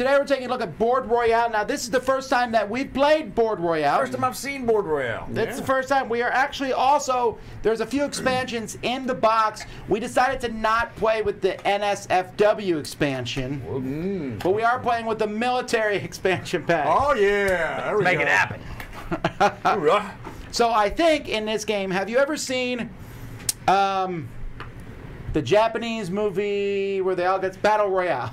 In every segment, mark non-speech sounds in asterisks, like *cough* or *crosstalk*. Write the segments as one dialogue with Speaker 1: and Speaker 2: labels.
Speaker 1: right, so today we're taking a look at Board Royale. Now, this is the first time that we've played Board Royale.
Speaker 2: First time I've seen Board Royale.
Speaker 1: It's the first time. We are actually also, there's a few expansions in the box. We decided to not play with the NSFW expansion, but we are playing with the military *laughs* expansion pack.
Speaker 3: Oh yeah, there we
Speaker 4: Make
Speaker 3: go.
Speaker 4: it happen.
Speaker 1: So I think in this game, have you ever seen um, the Japanese movie where they all get Battle Royale?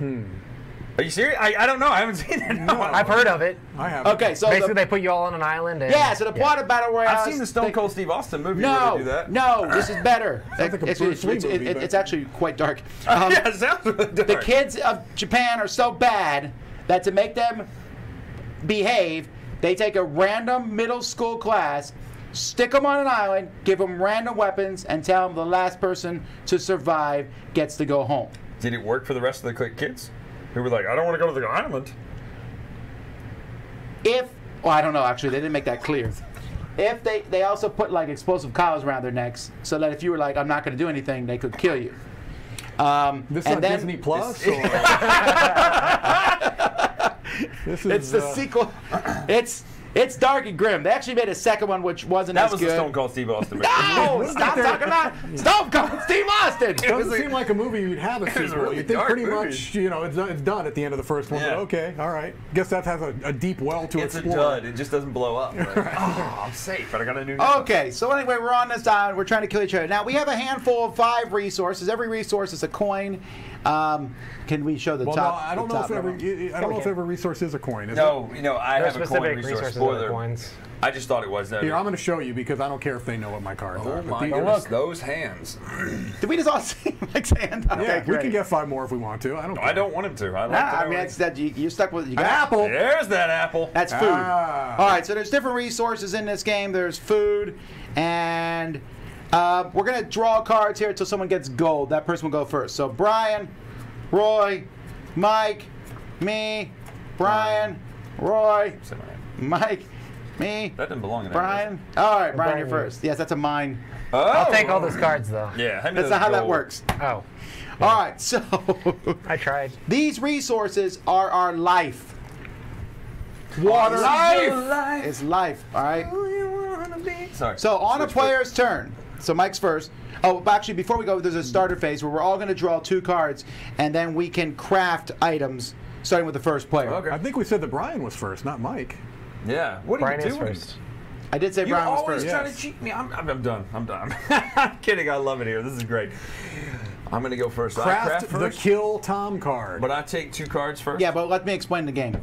Speaker 2: Are you serious? I, I don't know. I haven't *laughs* seen it. No.
Speaker 4: I've heard of it.
Speaker 3: I have.
Speaker 1: Okay, so
Speaker 4: Basically,
Speaker 1: the,
Speaker 4: they put you all on an island. And,
Speaker 1: yeah, so the plot of Battle Royale.
Speaker 2: I've seen the Stone Cold Steve Austin movie where
Speaker 1: No,
Speaker 2: they do that.
Speaker 1: no, this is better. *laughs*
Speaker 3: Sounds like a
Speaker 1: it's, it's, it's,
Speaker 3: movie,
Speaker 1: it- it's actually quite dark. *laughs* Um,
Speaker 2: yeah, it sounds really dark.
Speaker 1: the kids of Japan are so bad that to make them behave, they take a random middle school class, stick them on an island, give them random weapons, and tell them the last person to survive gets to go home.
Speaker 2: Did it work for the rest of the kids? Who were like, I don't want to go to the island.
Speaker 1: If, well, I don't know, actually, they didn't make that clear. If they, they also put like explosive collars around their necks so that if you were like, I'm not going to do anything, they could kill you. Um,
Speaker 3: This
Speaker 1: and
Speaker 3: on
Speaker 1: then
Speaker 3: Disney Plus.
Speaker 2: This-
Speaker 3: or- *laughs* this is.
Speaker 1: It's the
Speaker 3: uh,
Speaker 1: sequel. It's it's dark and grim. They actually made a second one which wasn't
Speaker 2: That
Speaker 1: as
Speaker 2: was
Speaker 1: good.
Speaker 2: the Stone Cold Steve Austin movie.
Speaker 1: No, stop *laughs* talking about Stone Cold Steve Austin.
Speaker 3: It doesn't
Speaker 2: was
Speaker 3: seem like a movie you'd have a
Speaker 2: was a
Speaker 3: sequel.
Speaker 2: really
Speaker 3: you think pretty
Speaker 2: movie.
Speaker 3: much, you know, it's, it's done at the end of the first one.
Speaker 2: Yeah.
Speaker 3: But okay, all right. Guess that has a, a deep well to
Speaker 2: It's a dud. It just doesn't blow up. *laughs* Like, oh, I'm safe, but I got a new.
Speaker 1: Okay, so anyway, we're on this island. We're trying to kill each other. Now we have a handful of five resources. Every resource is a coin. Um, can we show the
Speaker 3: Well, no,
Speaker 1: top?
Speaker 3: I don't know if every
Speaker 1: number?
Speaker 3: I don't know if every resource is a coin. Is
Speaker 2: No, you know, I
Speaker 4: There
Speaker 2: have a coin resource.
Speaker 4: resources the
Speaker 2: Spoiler.
Speaker 4: coins.
Speaker 2: I just thought it was.
Speaker 3: it? Here, I'm going to show you because I don't care if they know what my cards
Speaker 2: Oh
Speaker 3: are. but
Speaker 2: my
Speaker 3: these-
Speaker 2: goodness, those hands.
Speaker 1: Did we just all *laughs* see Mike's hand? Okay,
Speaker 3: Yeah, we can get five more if we want to. I don't.
Speaker 2: I
Speaker 3: care.
Speaker 2: don't want him to. I like
Speaker 1: Nah,
Speaker 2: to
Speaker 1: I mean,
Speaker 2: what
Speaker 1: it's that you, you're stuck with you
Speaker 3: An apple.
Speaker 2: There's that apple.
Speaker 1: That's food.
Speaker 3: Ah.
Speaker 1: All right, so there's different resources in this game. There's food, and uh, we're gonna draw cards here until someone gets gold. That person will go first. So Bryan, Roy, Mike, me, Bryan, Roy, Mike, me,
Speaker 2: That didn't belong in there.
Speaker 1: Bryan. All right, Bryan, you're first. Yes, that's a mine.
Speaker 2: Oh.
Speaker 4: I'll take all those cards, though.
Speaker 2: Yeah, hand
Speaker 1: That's not how that works.
Speaker 4: Oh,
Speaker 1: All right, so *laughs*
Speaker 4: I tried.
Speaker 1: these resources are our life. Water
Speaker 2: Life.
Speaker 1: is life. All right.
Speaker 2: Sorry.
Speaker 1: So on a
Speaker 2: Switch foot.
Speaker 1: player's turn, so Mike's first. Oh, actually, before we go, there's a starter phase where we're all going to draw two cards, and then we can craft items, starting with the first player.
Speaker 2: Okay.
Speaker 3: I think we said that Bryan was first, not Mike.
Speaker 2: Yeah. What are
Speaker 4: Bryan
Speaker 2: you
Speaker 4: is
Speaker 2: doing?
Speaker 4: first.
Speaker 1: I did say
Speaker 2: You
Speaker 1: Bryan was
Speaker 2: always
Speaker 1: first.
Speaker 2: try
Speaker 3: Yes.
Speaker 2: to cheat me. I'm, I'm, I'm done. I'm done. *laughs* I'm kidding. I love it here. This is great. I'm gonna go first. I
Speaker 3: Craft,
Speaker 2: craft
Speaker 3: the kill Tom card.
Speaker 2: but I take two cards first.
Speaker 1: Yeah, but let me explain the game.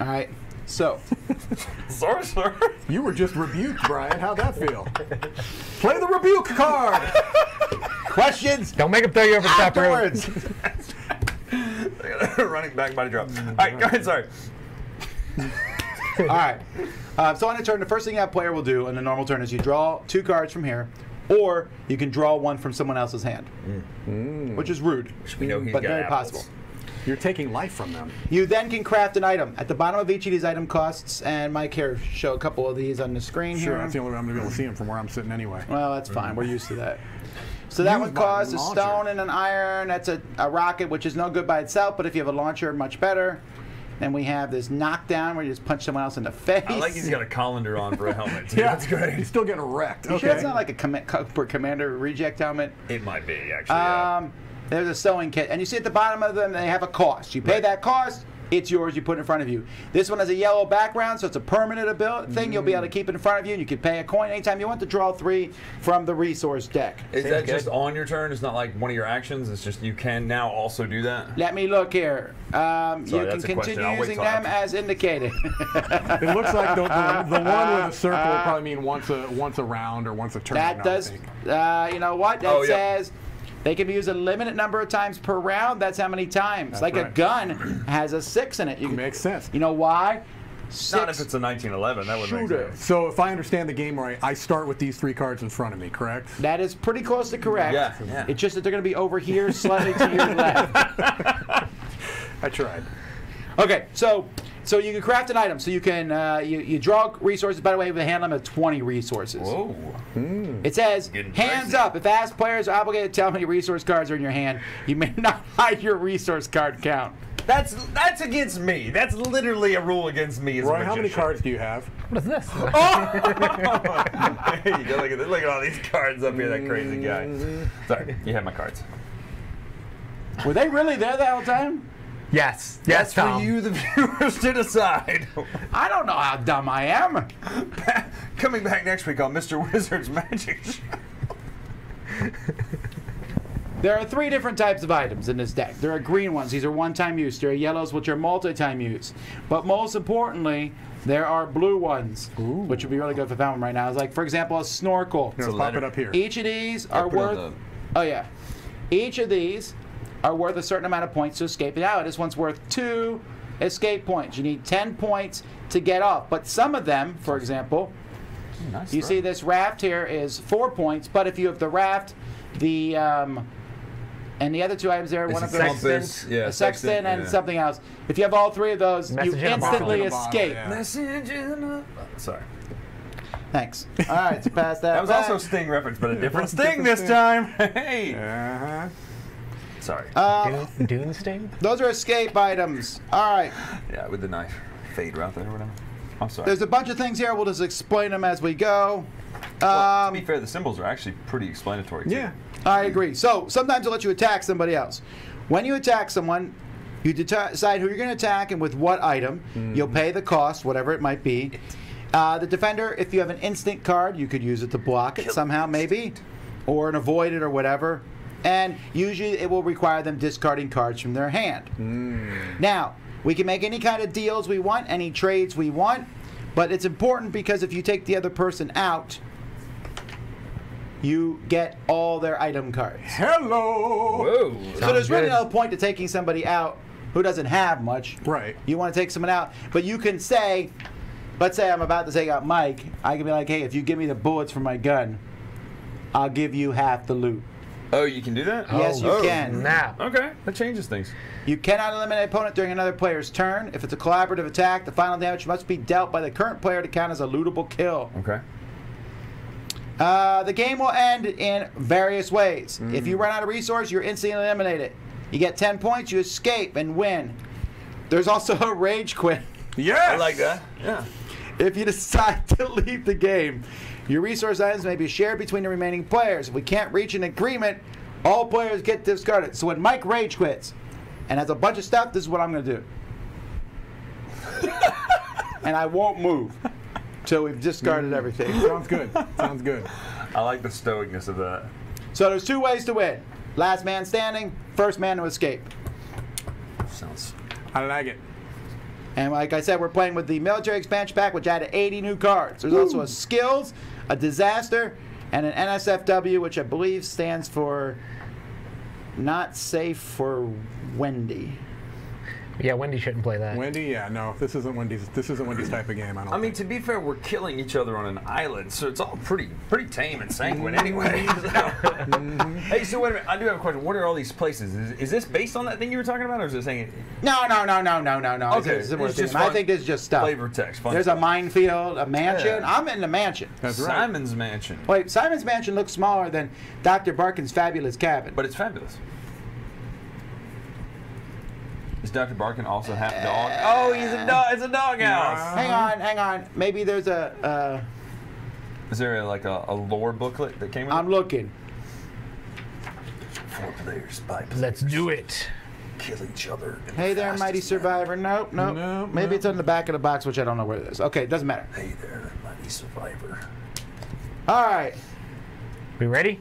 Speaker 1: All right. So, *laughs*
Speaker 2: sorry, sir.
Speaker 3: you were just rebuked, Bryan. How'd that feel? Play the rebuke card.
Speaker 1: questions
Speaker 4: Don't make him throw you over the top rope.
Speaker 1: afterwards. *laughs*
Speaker 2: Running back body drop. All right, go ahead. Sorry.
Speaker 1: all right. Uh, so on a turn, the first thing that player will do on a normal turn is you draw two cards from here, or you can draw one from someone else's hand, which is rude,
Speaker 2: We know he's
Speaker 1: but
Speaker 2: got
Speaker 1: very
Speaker 2: apples.
Speaker 1: possible.
Speaker 3: You're taking life from them.
Speaker 1: You then can craft an item. At the bottom of each of these item costs, and Mike here show a couple of these on the screen
Speaker 3: Sure,
Speaker 1: here.
Speaker 3: that's the only way I'm going to be able to see them from where I'm sitting anyway.
Speaker 1: Well, that's fine. We're used to that. So that
Speaker 3: Use
Speaker 1: one costs a
Speaker 3: launcher.
Speaker 1: stone and an iron. That's a, a rocket, which is no good by itself, but if you have a launcher, much better. Then we have this knockdown where you just punch someone else in the face.
Speaker 2: I like he's got a colander on for a helmet. Too. *laughs*
Speaker 3: Yeah,
Speaker 2: That's great.
Speaker 3: He's still getting wrecked.
Speaker 1: You
Speaker 3: okay.
Speaker 1: sure it's not like a com- Cobra Commander reject helmet?
Speaker 2: It might be actually. yeah.
Speaker 1: Um, There's a sewing kit, and you see at the bottom of them they have a cost. You pay
Speaker 2: Right.
Speaker 1: that cost, it's yours. You put it in front of you. This one has a yellow background, so it's a permanent abil- thing. You'll be able to keep it in front of you, and you can pay a coin anytime you want to draw three from the resource deck.
Speaker 2: Is
Speaker 4: Seems
Speaker 2: that just on your turn? It's not like one of your actions. It's just you can now also do that.
Speaker 1: Let me look here. Um,
Speaker 2: Sorry,
Speaker 1: you can
Speaker 2: that's a question.
Speaker 1: continue using them as indicated.
Speaker 3: It looks like the, the, the one with a circle will *laughs* probably mean once a once a round or once a turn.
Speaker 1: that does, uh, you know what? That
Speaker 2: Oh, yeah.
Speaker 1: says they can be used a limited number of times per round. That's how many times.
Speaker 3: That's
Speaker 1: like a gun has a six in it. You can,
Speaker 3: Makes sense.
Speaker 1: You know why? Six.
Speaker 2: Not if it's a 1911. That would make
Speaker 1: Shooter.
Speaker 2: sense.
Speaker 3: So if I understand the game right, I start with these three cards in front of me, correct?
Speaker 1: That is pretty close to correct.
Speaker 2: Yeah, yeah.
Speaker 1: It's just that they're going to be over here, slightly to your *laughs* left.
Speaker 3: I tried.
Speaker 1: Okay, so so you can craft an item. So you can uh, you, you draw resources. By the way, we have a hand limit of 20 resources.
Speaker 2: Whoa.
Speaker 1: It says,
Speaker 2: Getting
Speaker 1: hands
Speaker 2: crazy.
Speaker 1: up. If asked players are obligated to tell how many resource cards are in your hand, you may *laughs* not hide your resource card count.
Speaker 2: That's that's against me. That's literally a rule against me. As a
Speaker 3: Roy, how many cards do you have?
Speaker 4: What is this? *laughs* *laughs*
Speaker 2: there you go. Look at, this. look at all these cards up here. That crazy guy. Sorry, you have my cards.
Speaker 1: Were they really there the whole time?
Speaker 4: Yes. Yes,
Speaker 2: That's
Speaker 4: Tom.
Speaker 2: for you, the *laughs* viewers, to decide.
Speaker 1: I don't know how dumb I am. *laughs*
Speaker 2: Coming back next week on Mr. Wizard's Magic Show.
Speaker 1: There are three different types of items in this deck. There are green ones, these are one time use. There are yellows, which are multi time use. But most importantly, there are blue ones, which would be really good if I found them right now. It's like, for example, a snorkel.
Speaker 3: Here,
Speaker 2: a
Speaker 3: let's pop
Speaker 2: letter.
Speaker 3: it up here.
Speaker 1: Each of these are
Speaker 2: put it on
Speaker 1: worth. Oh, yeah. Each of these are worth a certain amount of points to escape it out. This one's worth two escape points. You need 10 points to get off. But some of them, for example,
Speaker 2: Nice
Speaker 1: you
Speaker 2: throw.
Speaker 1: see this raft here is four points, but if you have the raft, the um, and the other two items there,
Speaker 2: It's
Speaker 1: one of them
Speaker 2: compass, yeah,
Speaker 1: a sextant,
Speaker 2: sextant,
Speaker 1: and
Speaker 2: yeah.
Speaker 1: something else. If you have all three of those,
Speaker 4: Message
Speaker 1: you
Speaker 4: in a bottle.
Speaker 1: instantly
Speaker 3: In bottle,
Speaker 1: escape.
Speaker 3: yeah.
Speaker 2: Message in a... Sorry.
Speaker 1: Thanks. All right, so pass that.
Speaker 2: That was
Speaker 1: back.
Speaker 2: also a Sting reference, but a different *laughs* Sting this time. *laughs* Hey.
Speaker 3: Uh-huh.
Speaker 2: Sorry.
Speaker 1: Um,
Speaker 4: Dune, Dune Sting?
Speaker 1: those are escape items. All right.
Speaker 2: yeah, with the knife fade route there or whatever. I'm sorry.
Speaker 1: There's a bunch of things here. We'll just explain them as we go.
Speaker 2: Well,
Speaker 1: Um,
Speaker 2: to be fair, the symbols are actually pretty explanatory. Too.
Speaker 3: Yeah.
Speaker 1: I agree. So sometimes they'll let you attack somebody else. When you attack someone, you deta- decide who you're going to attack and with what item. You'll pay the cost, whatever it might be. Uh, the defender, if you have an instant card, you could use it to block it somehow, maybe, or an avoid it or whatever. And usually it will require them discarding cards from their hand. Hmm. Now, we can make any kind of deals we want, any trades we want, but it's important because if you take the other person out, you get all their item cards.
Speaker 3: Hello.
Speaker 2: Whoa.
Speaker 1: So there's really
Speaker 4: good.
Speaker 1: no point to taking somebody out who doesn't have much.
Speaker 3: Right.
Speaker 1: You want to take someone out, but you can say, let's say I'm about to take out Mike. I can be like, hey, if you give me the bullets for my gun, I'll give you half the loot.
Speaker 2: Oh, you can do that?
Speaker 1: Yes, you
Speaker 2: Oh.
Speaker 1: can.
Speaker 4: Now.
Speaker 2: Okay, that changes things.
Speaker 1: You cannot eliminate an opponent during another player's turn. If it's a collaborative attack, the final damage must be dealt by the current player to count as a lootable kill.
Speaker 2: Okay.
Speaker 1: Uh, the game will end in various ways. If you run out of resource, you're instantly eliminated. You get 10 points, you escape and win. There's also a rage quit.
Speaker 3: Yes.
Speaker 2: I like that. Yeah.
Speaker 1: If you *laughs* decide to leave the game, your resource items may be shared between the remaining players. If we can't reach an agreement, all players get discarded. So when Mike rage quits and has a bunch of stuff, this is what I'm going to do. *laughs* and I won't move till we've discarded mm. everything.
Speaker 3: Sounds good. Sounds good.
Speaker 2: I like the stoicness of that.
Speaker 1: So there's two ways to win. Last man standing, first man to escape.
Speaker 2: Sounds.
Speaker 3: I like it.
Speaker 1: And like I said, we're playing with the military expansion pack, which added 80 new cards. There's also a skills, a disaster, and an NSFW, which I believe stands for not safe for Wendy.
Speaker 4: Yeah, Wendy shouldn't play that.
Speaker 3: Wendy, yeah, no, this isn't Wendy's. This isn't Wendy's type of game. I don't.
Speaker 2: I mean,
Speaker 3: think.
Speaker 2: to be fair, we're killing each other on an island, so it's all pretty, pretty tame and sanguine anyway. *laughs* Mm-hmm. hey, so wait a minute. I do have a question. What are all these places? Is, is this based on that thing you were talking about, or is it saying
Speaker 1: No, no, no, no, no, no, no. It's
Speaker 2: Okay,
Speaker 1: a similar
Speaker 2: it's
Speaker 1: thing.
Speaker 2: just
Speaker 1: I think this is just stuff.
Speaker 2: flavor text? Fun
Speaker 1: There's a minefield, a mansion.
Speaker 2: Yeah.
Speaker 1: I'm in the mansion.
Speaker 3: that's right.
Speaker 2: Simon's Mansion,
Speaker 1: Wait, Simon's mansion looks smaller than Dr. Barkin's fabulous cabin.
Speaker 2: but it's fabulous. Does Dr. Barkin also have a dog? *laughs* Oh, he's a dog. It's a dog house.
Speaker 1: hang on, hang on. Maybe there's a. Uh,
Speaker 2: Is there a, like a, a lore booklet that came with
Speaker 1: I'm looking.
Speaker 2: Four players, five players.
Speaker 4: Let's do it.
Speaker 2: kill each other. in
Speaker 1: Hey
Speaker 2: the
Speaker 1: there, mighty
Speaker 2: fastest manner.
Speaker 1: survivor. Nope, nope.
Speaker 3: No,
Speaker 1: Maybe
Speaker 3: no.
Speaker 1: it's on the back of the box, which I don't know where it is. Okay, it doesn't matter.
Speaker 2: Hey there, mighty survivor.
Speaker 1: All right.
Speaker 4: We ready?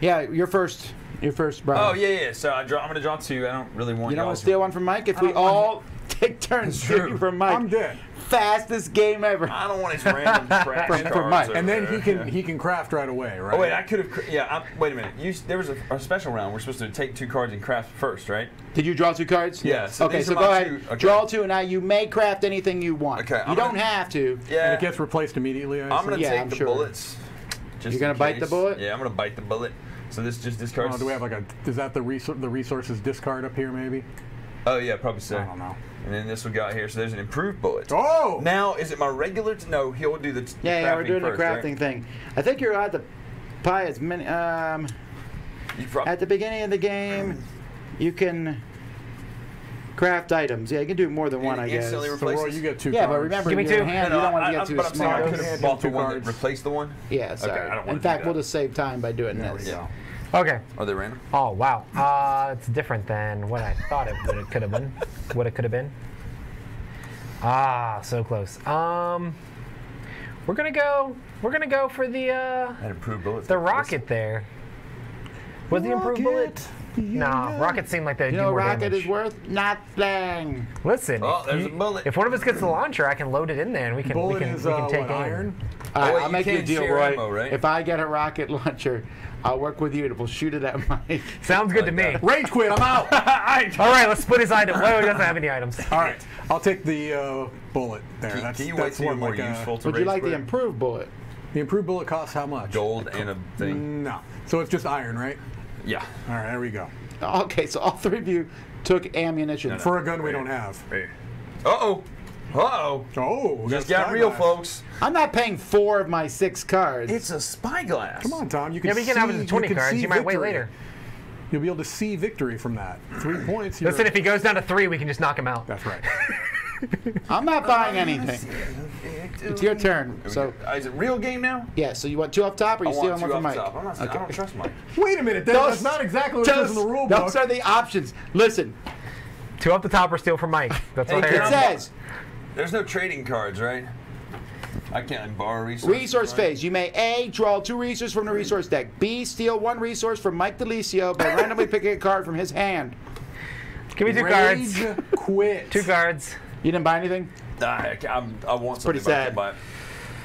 Speaker 1: Yeah, you're first. You're first, Bryan.
Speaker 2: Oh yeah, yeah. So I draw, I'm gonna draw two. I don't really want.
Speaker 1: You don't
Speaker 2: y'all
Speaker 1: want to steal one from Mike? If we all *laughs* take turns
Speaker 2: That's true.
Speaker 1: stealing from Mike.
Speaker 3: I'm dead.
Speaker 1: Fastest game ever.
Speaker 2: I don't want his random *laughs* trash
Speaker 1: From- from
Speaker 2: cards
Speaker 1: Mike.
Speaker 2: over
Speaker 3: And then
Speaker 2: there.
Speaker 3: he can he can craft right away, right?
Speaker 2: Oh wait, I could have. Yeah, I'm, wait a minute. You, s- there was a, a special round. We're supposed to take two cards and craft first, right?
Speaker 1: Did you draw two cards?
Speaker 2: Yeah, so
Speaker 1: okay,
Speaker 2: these
Speaker 1: so
Speaker 2: are
Speaker 1: go ahead.
Speaker 2: two- okay.
Speaker 1: Draw two, and now you may craft anything you want.
Speaker 2: Okay,
Speaker 1: You
Speaker 2: I'm
Speaker 1: don't
Speaker 2: gonna-
Speaker 1: have to.
Speaker 2: Yeah.
Speaker 3: and it gets replaced immediately. I
Speaker 2: I'm gonna?
Speaker 1: Yeah,
Speaker 2: take
Speaker 1: I'm
Speaker 2: the
Speaker 1: sure.
Speaker 2: bullets. just
Speaker 1: You're gonna
Speaker 2: in
Speaker 1: bite the
Speaker 2: case.
Speaker 1: bullet?
Speaker 2: Yeah, I'm gonna bite the bullet. So this just discards.
Speaker 3: Oh, do we have like a? Is that the resor- the resources discard up here maybe?
Speaker 2: Oh yeah, probably so.
Speaker 3: I don't know.
Speaker 2: And then this will go out here. So there's an improved bullet.
Speaker 3: Oh!
Speaker 2: Now is it my regular? T- no, he'll do the. t-
Speaker 1: Yeah, yeah, we're doing
Speaker 2: first,
Speaker 1: the
Speaker 2: right?
Speaker 1: crafting thing. I think you're allowed to pie as many. Um,
Speaker 2: You prob-
Speaker 1: at the beginning of the game, you can craft items. Yeah, you can do more than one, I guess.
Speaker 3: So Roy, you get two
Speaker 1: Yeah, but remember,
Speaker 4: Give me
Speaker 1: your
Speaker 4: two.
Speaker 1: hand,
Speaker 2: No,
Speaker 1: you don't want to get too
Speaker 2: but I'm saying I could have bought the
Speaker 3: two
Speaker 2: one
Speaker 3: cards.
Speaker 2: that replaced the one.
Speaker 1: Yeah, sorry.
Speaker 2: I don't wanna
Speaker 1: In fact, we'll just save time by doing
Speaker 3: There we
Speaker 1: this.
Speaker 3: Go.
Speaker 4: Okay.
Speaker 2: Are they random?
Speaker 4: Oh wow. Uh, it's different than what I thought it would. It could have been. What it could have been. Ah, so close. Um, we're gonna go. We're gonna go for the uh,
Speaker 2: That improved bullet.
Speaker 4: the rocket there. Was the improved bullet? Nah, rocket seemed like they
Speaker 1: You
Speaker 4: do
Speaker 1: know,
Speaker 4: more
Speaker 1: rocket
Speaker 4: damage.
Speaker 1: is worth nothing.
Speaker 4: Listen,
Speaker 2: Oh,
Speaker 4: if
Speaker 2: there's
Speaker 4: you-
Speaker 2: a bullet.
Speaker 4: If one of us gets the launcher, I can load it in there and we can
Speaker 3: Bullet
Speaker 4: we can
Speaker 3: is
Speaker 4: we can
Speaker 3: uh,
Speaker 4: take
Speaker 3: what,
Speaker 4: aim.
Speaker 3: iron.
Speaker 1: All right,
Speaker 2: wait,
Speaker 1: I'll make you a deal,
Speaker 2: share
Speaker 1: Roy.
Speaker 2: ammo, right?
Speaker 1: If I get a rocket *laughs* launcher, I'll work with you and we'll shoot it at *laughs* Mike.
Speaker 4: Sounds good to me.
Speaker 3: Rage quit. I'm out. *laughs*
Speaker 4: All right, let's split his item. Wait, he doesn't have any items.
Speaker 3: All right. I'll take the uh, bullet there.
Speaker 2: Can,
Speaker 3: that's
Speaker 2: can you wait
Speaker 3: that's
Speaker 2: till you're more
Speaker 3: like, uh,
Speaker 2: useful to
Speaker 1: Would you
Speaker 2: rage
Speaker 1: like the improved bullet?
Speaker 3: The improved bullet costs how much?
Speaker 2: gold and a thing?
Speaker 3: No. So it's just iron, right?
Speaker 2: Yeah.
Speaker 3: All right, there we go.
Speaker 1: Okay, so all three of you took ammunition.
Speaker 2: No, no.
Speaker 3: For a gun we
Speaker 2: Right.
Speaker 3: don't have.
Speaker 2: Right. Uh oh. Uh oh.
Speaker 3: Oh, we
Speaker 2: Just
Speaker 3: got
Speaker 2: got real,
Speaker 3: spyglass.
Speaker 2: folks.
Speaker 1: I'm not paying four of my six cards.
Speaker 2: It's a spyglass.
Speaker 3: Come on, Tom. You can
Speaker 4: Yeah, but you can
Speaker 3: see,
Speaker 4: have it as 20
Speaker 3: can
Speaker 4: cards. You might wait later.
Speaker 3: You'll be able to see victory from that. Three points. You're,
Speaker 4: Listen, if he goes down to three, we can just knock him out.
Speaker 3: That's right. *laughs*
Speaker 1: I'm not buying anything. It's your turn. So,
Speaker 2: Uh, is it real game now?
Speaker 1: yeah, so you want two up top or you
Speaker 2: I
Speaker 1: stealing
Speaker 2: want
Speaker 1: one
Speaker 2: two
Speaker 1: from
Speaker 2: off
Speaker 1: Mike?
Speaker 2: top. I'm not, I don't trust Mike. *laughs*
Speaker 3: Wait a minute. That,
Speaker 1: Those-
Speaker 3: that's not exactly what it says in the rule book.
Speaker 1: Those are the options. Listen,
Speaker 4: Two up the top or steal from Mike. That's what I
Speaker 2: can
Speaker 1: it
Speaker 4: heard.
Speaker 2: I-
Speaker 1: says
Speaker 2: There's no trading cards, right? I can't borrow resources.
Speaker 1: resource
Speaker 2: right?
Speaker 1: phase. You may A, draw two resources from the resource deck. B, steal one resource from Mike Delicio by *laughs* randomly picking a card from his hand.
Speaker 4: Give me two
Speaker 3: Rage
Speaker 4: cards.
Speaker 3: quit.
Speaker 4: Two cards.
Speaker 1: You didn't buy anything?
Speaker 2: I, I'm, I want
Speaker 1: pretty
Speaker 2: something, but I
Speaker 1: sad.
Speaker 2: can't buy it.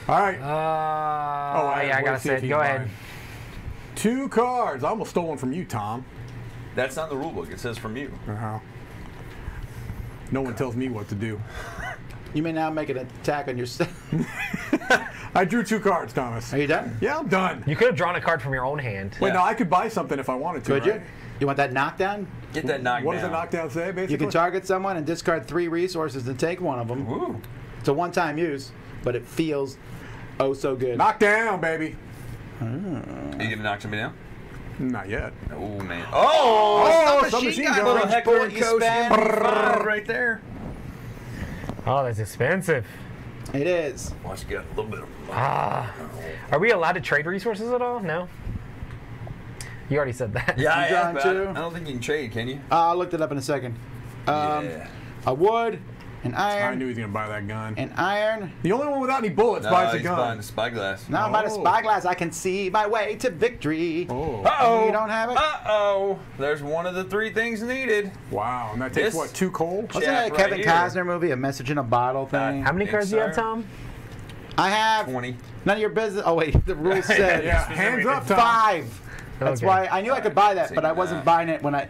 Speaker 3: All right.
Speaker 4: Uh,
Speaker 3: Oh, I-
Speaker 4: yeah, I gotta
Speaker 3: see
Speaker 4: say
Speaker 3: if
Speaker 4: it.
Speaker 3: you
Speaker 4: Go ahead.
Speaker 3: buy. Two cards. I almost stole one from you, Tom.
Speaker 2: That's not in the rule book. It says from you.
Speaker 3: Uh-huh. No one tells me what to do.
Speaker 1: You may now make an attack on yourself. *laughs*
Speaker 3: I drew two cards, Thomas.
Speaker 1: Are you done?
Speaker 3: Yeah, I'm done.
Speaker 4: You could have drawn a card from your own hand.
Speaker 3: Wait,
Speaker 2: Yeah.
Speaker 3: no, I could buy something if I wanted to.
Speaker 1: Could
Speaker 3: right?
Speaker 1: you? You want that knockdown?
Speaker 2: Get that knockdown.
Speaker 3: What does the knockdown say, basically?
Speaker 1: You can target someone and discard three resources and take one of them.
Speaker 2: Ooh.
Speaker 1: It's a one-time use, but it feels oh so good.
Speaker 3: Knock down, baby.
Speaker 2: Are you gonna knock somebody down?
Speaker 3: Not yet.
Speaker 2: Oh man. Oh,
Speaker 3: Oh, submachine gun.
Speaker 2: little
Speaker 1: Which
Speaker 2: heckler
Speaker 1: bullet
Speaker 2: and
Speaker 1: you
Speaker 2: Koch
Speaker 1: spend?
Speaker 2: MP5 right there.
Speaker 4: Oh, that's expensive.
Speaker 1: It is.
Speaker 2: Watch you got a little bit of.
Speaker 4: Ah. Are we allowed to trade resources at all? No. You already said that.
Speaker 2: Yeah, I,
Speaker 1: You
Speaker 2: asked
Speaker 1: drawing
Speaker 2: about I don't think you can trade, can you?
Speaker 1: Uh, I looked it up in a second. Um,
Speaker 2: yeah.
Speaker 1: A wood, an
Speaker 3: I knew he was going to buy that gun.
Speaker 1: an iron.
Speaker 3: The only one without any bullets
Speaker 2: No,
Speaker 3: buys a
Speaker 2: he's buying
Speaker 3: gun.
Speaker 2: the spyglass.
Speaker 1: Now by the
Speaker 3: Oh.
Speaker 1: spyglass, I can see my way to victory.
Speaker 3: Oh,
Speaker 2: Uh oh.
Speaker 1: You don't have it?
Speaker 2: Uh oh. There's one of the three things needed.
Speaker 3: wow. And that takes,
Speaker 2: This-
Speaker 3: what, two coal?
Speaker 1: Wasn't that a
Speaker 2: right
Speaker 1: Kevin
Speaker 2: here.
Speaker 1: Costner movie, A Message in a Bottle thing?
Speaker 4: How many
Speaker 2: Think
Speaker 4: cards do you have. Tom?
Speaker 1: I have
Speaker 2: 20.
Speaker 1: none of your business. Oh wait, *laughs* the rules *laughs* said
Speaker 3: Yeah, hands up, Tom.
Speaker 1: five. That's
Speaker 4: Okay.
Speaker 1: why I knew I could buy that, but I wasn't
Speaker 2: that.
Speaker 1: buying it when I.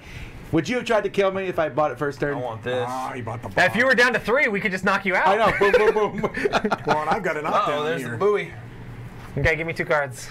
Speaker 1: Would you have tried to kill me if I bought it first turn?
Speaker 2: I
Speaker 1: turn?
Speaker 2: want this.
Speaker 3: Ah, he bought the
Speaker 4: If you were down to three, we could just knock you out.
Speaker 1: I know. Boom, boom, boom. *laughs*
Speaker 3: Well, and I've got a
Speaker 2: uh -oh, there's
Speaker 3: here.
Speaker 2: the buoy.
Speaker 4: Okay, give me two cards.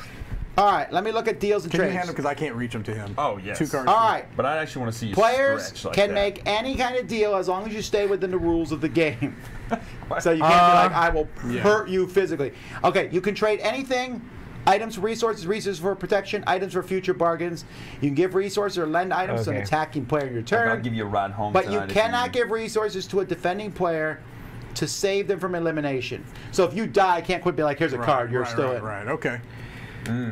Speaker 1: All right, let me look at deals and
Speaker 3: Can you hand him because I can't reach them to him?
Speaker 2: Oh, yes.
Speaker 3: Two cards.
Speaker 1: All right.
Speaker 2: for- But I actually want to see you
Speaker 1: players
Speaker 2: stretch like
Speaker 1: can
Speaker 2: that.
Speaker 1: make any kind of deal as long as you stay within the rules of the game. *laughs* so you can't
Speaker 4: Uh,
Speaker 1: be like, I will
Speaker 3: yeah.
Speaker 1: hurt you physically. Okay, you can trade anything. Items, resources, resources for protection, items for future bargains. You can give resources or lend items to an
Speaker 4: Okay.
Speaker 1: attacking player in your turn.
Speaker 2: I'll give you a ride home.
Speaker 1: But you
Speaker 2: tonight if
Speaker 1: cannot give resources to a defending player to save them from elimination. So if you die, I can't quit be like, here's a
Speaker 3: Right,
Speaker 1: card, you're
Speaker 3: right,
Speaker 1: still
Speaker 3: right,
Speaker 1: in.
Speaker 3: right. Okay. Hmm.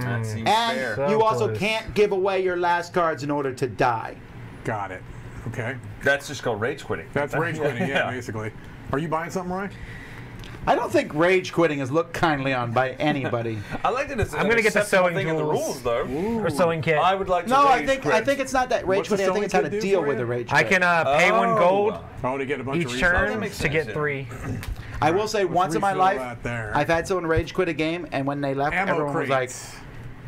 Speaker 2: That seems
Speaker 1: And
Speaker 2: fair.
Speaker 4: So
Speaker 1: you also
Speaker 4: close.
Speaker 1: can't give away your last cards in order to die.
Speaker 3: Got it. Okay.
Speaker 2: That's just called rage quitting.
Speaker 3: That's rage quitting, *laughs* yeah, basically. Are you buying something, Roy?
Speaker 1: I don't think rage quitting is looked kindly on by anybody. *laughs*
Speaker 2: I like that it's
Speaker 4: I'm gonna get the sewing
Speaker 2: thing in the
Speaker 4: tools.
Speaker 2: rules, though.
Speaker 4: Or sewing kit.
Speaker 2: I would like to
Speaker 1: no, I think
Speaker 2: quit.
Speaker 1: I think it's not that rage
Speaker 3: What's
Speaker 1: quitting. I think it's how to
Speaker 3: sewing kit do
Speaker 1: deal with
Speaker 3: you?
Speaker 1: the rage
Speaker 4: I
Speaker 1: quit.
Speaker 4: can uh, pay one
Speaker 2: Oh.
Speaker 4: gold
Speaker 3: Oh, to get a bunch
Speaker 4: each
Speaker 3: resources.
Speaker 4: turn to
Speaker 2: sense,
Speaker 4: get
Speaker 2: yeah.
Speaker 4: three.
Speaker 1: I will say once in my life,
Speaker 3: that there.
Speaker 1: I've had someone rage quit a game, and when they left,
Speaker 3: Ammo
Speaker 1: everyone was like,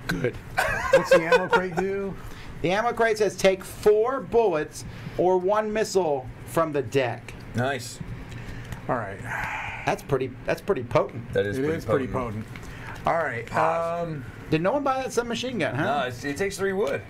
Speaker 1: "Good." *laughs*
Speaker 3: What's the ammo crate do?
Speaker 1: The ammo crate says take four bullets or one missile from the deck.
Speaker 2: Nice.
Speaker 3: All right.
Speaker 1: That's pretty. That's pretty potent.
Speaker 2: That is
Speaker 3: It
Speaker 2: pretty
Speaker 3: is pretty potent. All right. Um,
Speaker 1: Did no one buy that submachine gun? Huh?
Speaker 2: No, it's, it takes three wood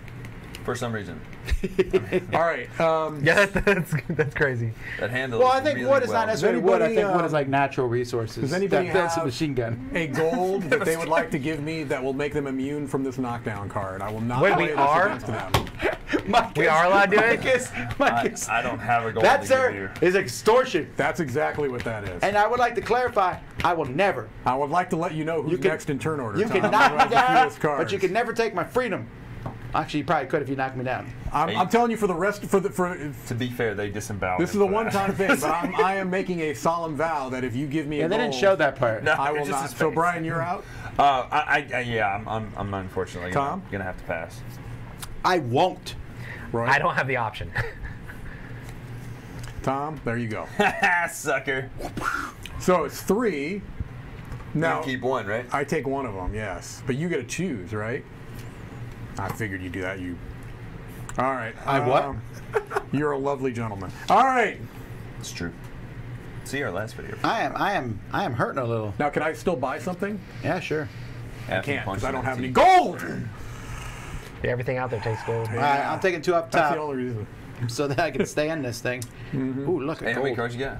Speaker 2: for some reason. *laughs*
Speaker 3: All right. Um,
Speaker 4: Yeah, that's that's crazy.
Speaker 2: That handle.
Speaker 1: Well, I think
Speaker 2: really
Speaker 1: wood is
Speaker 2: well
Speaker 1: not necessarily wood. I
Speaker 3: anybody,
Speaker 1: think wood is
Speaker 3: um,
Speaker 1: like natural resources.
Speaker 3: does anybody
Speaker 1: that fits a machine gun?
Speaker 3: a gold that they would like to give me that will make them immune from this knockdown card. I will not
Speaker 4: Wait, we
Speaker 3: this
Speaker 4: are?
Speaker 3: against them. *laughs*
Speaker 1: Mike
Speaker 4: We are allowed to do
Speaker 1: Mike
Speaker 4: it?
Speaker 1: is,
Speaker 2: I, I don't have a gold.
Speaker 1: that,
Speaker 2: to
Speaker 1: sir, is extortion.
Speaker 3: That's exactly what that is.
Speaker 1: And I would like to clarify, I will never.
Speaker 3: I would like to let you know who's
Speaker 1: You can-
Speaker 3: next in turn order.
Speaker 1: You can knock me down,
Speaker 3: fewest cards.
Speaker 1: but you can never take my freedom. Actually, you probably could if you knocked me down.
Speaker 3: I'm, I'm telling you for the rest for the for.
Speaker 2: To be fair, they disemboweled.
Speaker 3: This is
Speaker 2: him
Speaker 3: a one-time thing, but I'm, *laughs* I am making a solemn vow that if you give me
Speaker 1: Yeah,
Speaker 3: a
Speaker 1: they
Speaker 3: gold,
Speaker 1: didn't show that part.
Speaker 2: No.
Speaker 3: I will
Speaker 2: Just
Speaker 3: not. So. Bryan, you're out.
Speaker 2: Uh, I, I, I, yeah, I'm, I'm, I'm unfortunately gonna,
Speaker 3: Tom?
Speaker 2: gonna have to pass.
Speaker 1: I won't.
Speaker 3: Right.
Speaker 4: I don't have the option. *laughs*
Speaker 3: Tom, there you go. *laughs*
Speaker 2: Sucker.
Speaker 3: So it's three. Now
Speaker 2: You keep one, right?
Speaker 3: I take one of them, yes, but you got to choose, right? I figured you'd do that. You. All right.
Speaker 1: I what?
Speaker 3: um, *laughs* You're a lovely gentleman. All right.
Speaker 2: It's true. See our last video.
Speaker 1: I am. I am. I am hurting a little.
Speaker 3: Now, can I still buy something?
Speaker 1: Yeah, sure.
Speaker 2: I
Speaker 3: Can't because I don't have any gold.
Speaker 4: Yeah, everything out there takes gold.
Speaker 1: All right, I'm taking two up
Speaker 3: That's the
Speaker 1: top
Speaker 3: only reason.
Speaker 1: so that I can stay in this thing. Ooh, look
Speaker 2: Hey,
Speaker 1: at
Speaker 2: how many
Speaker 1: gold.
Speaker 2: cards you got?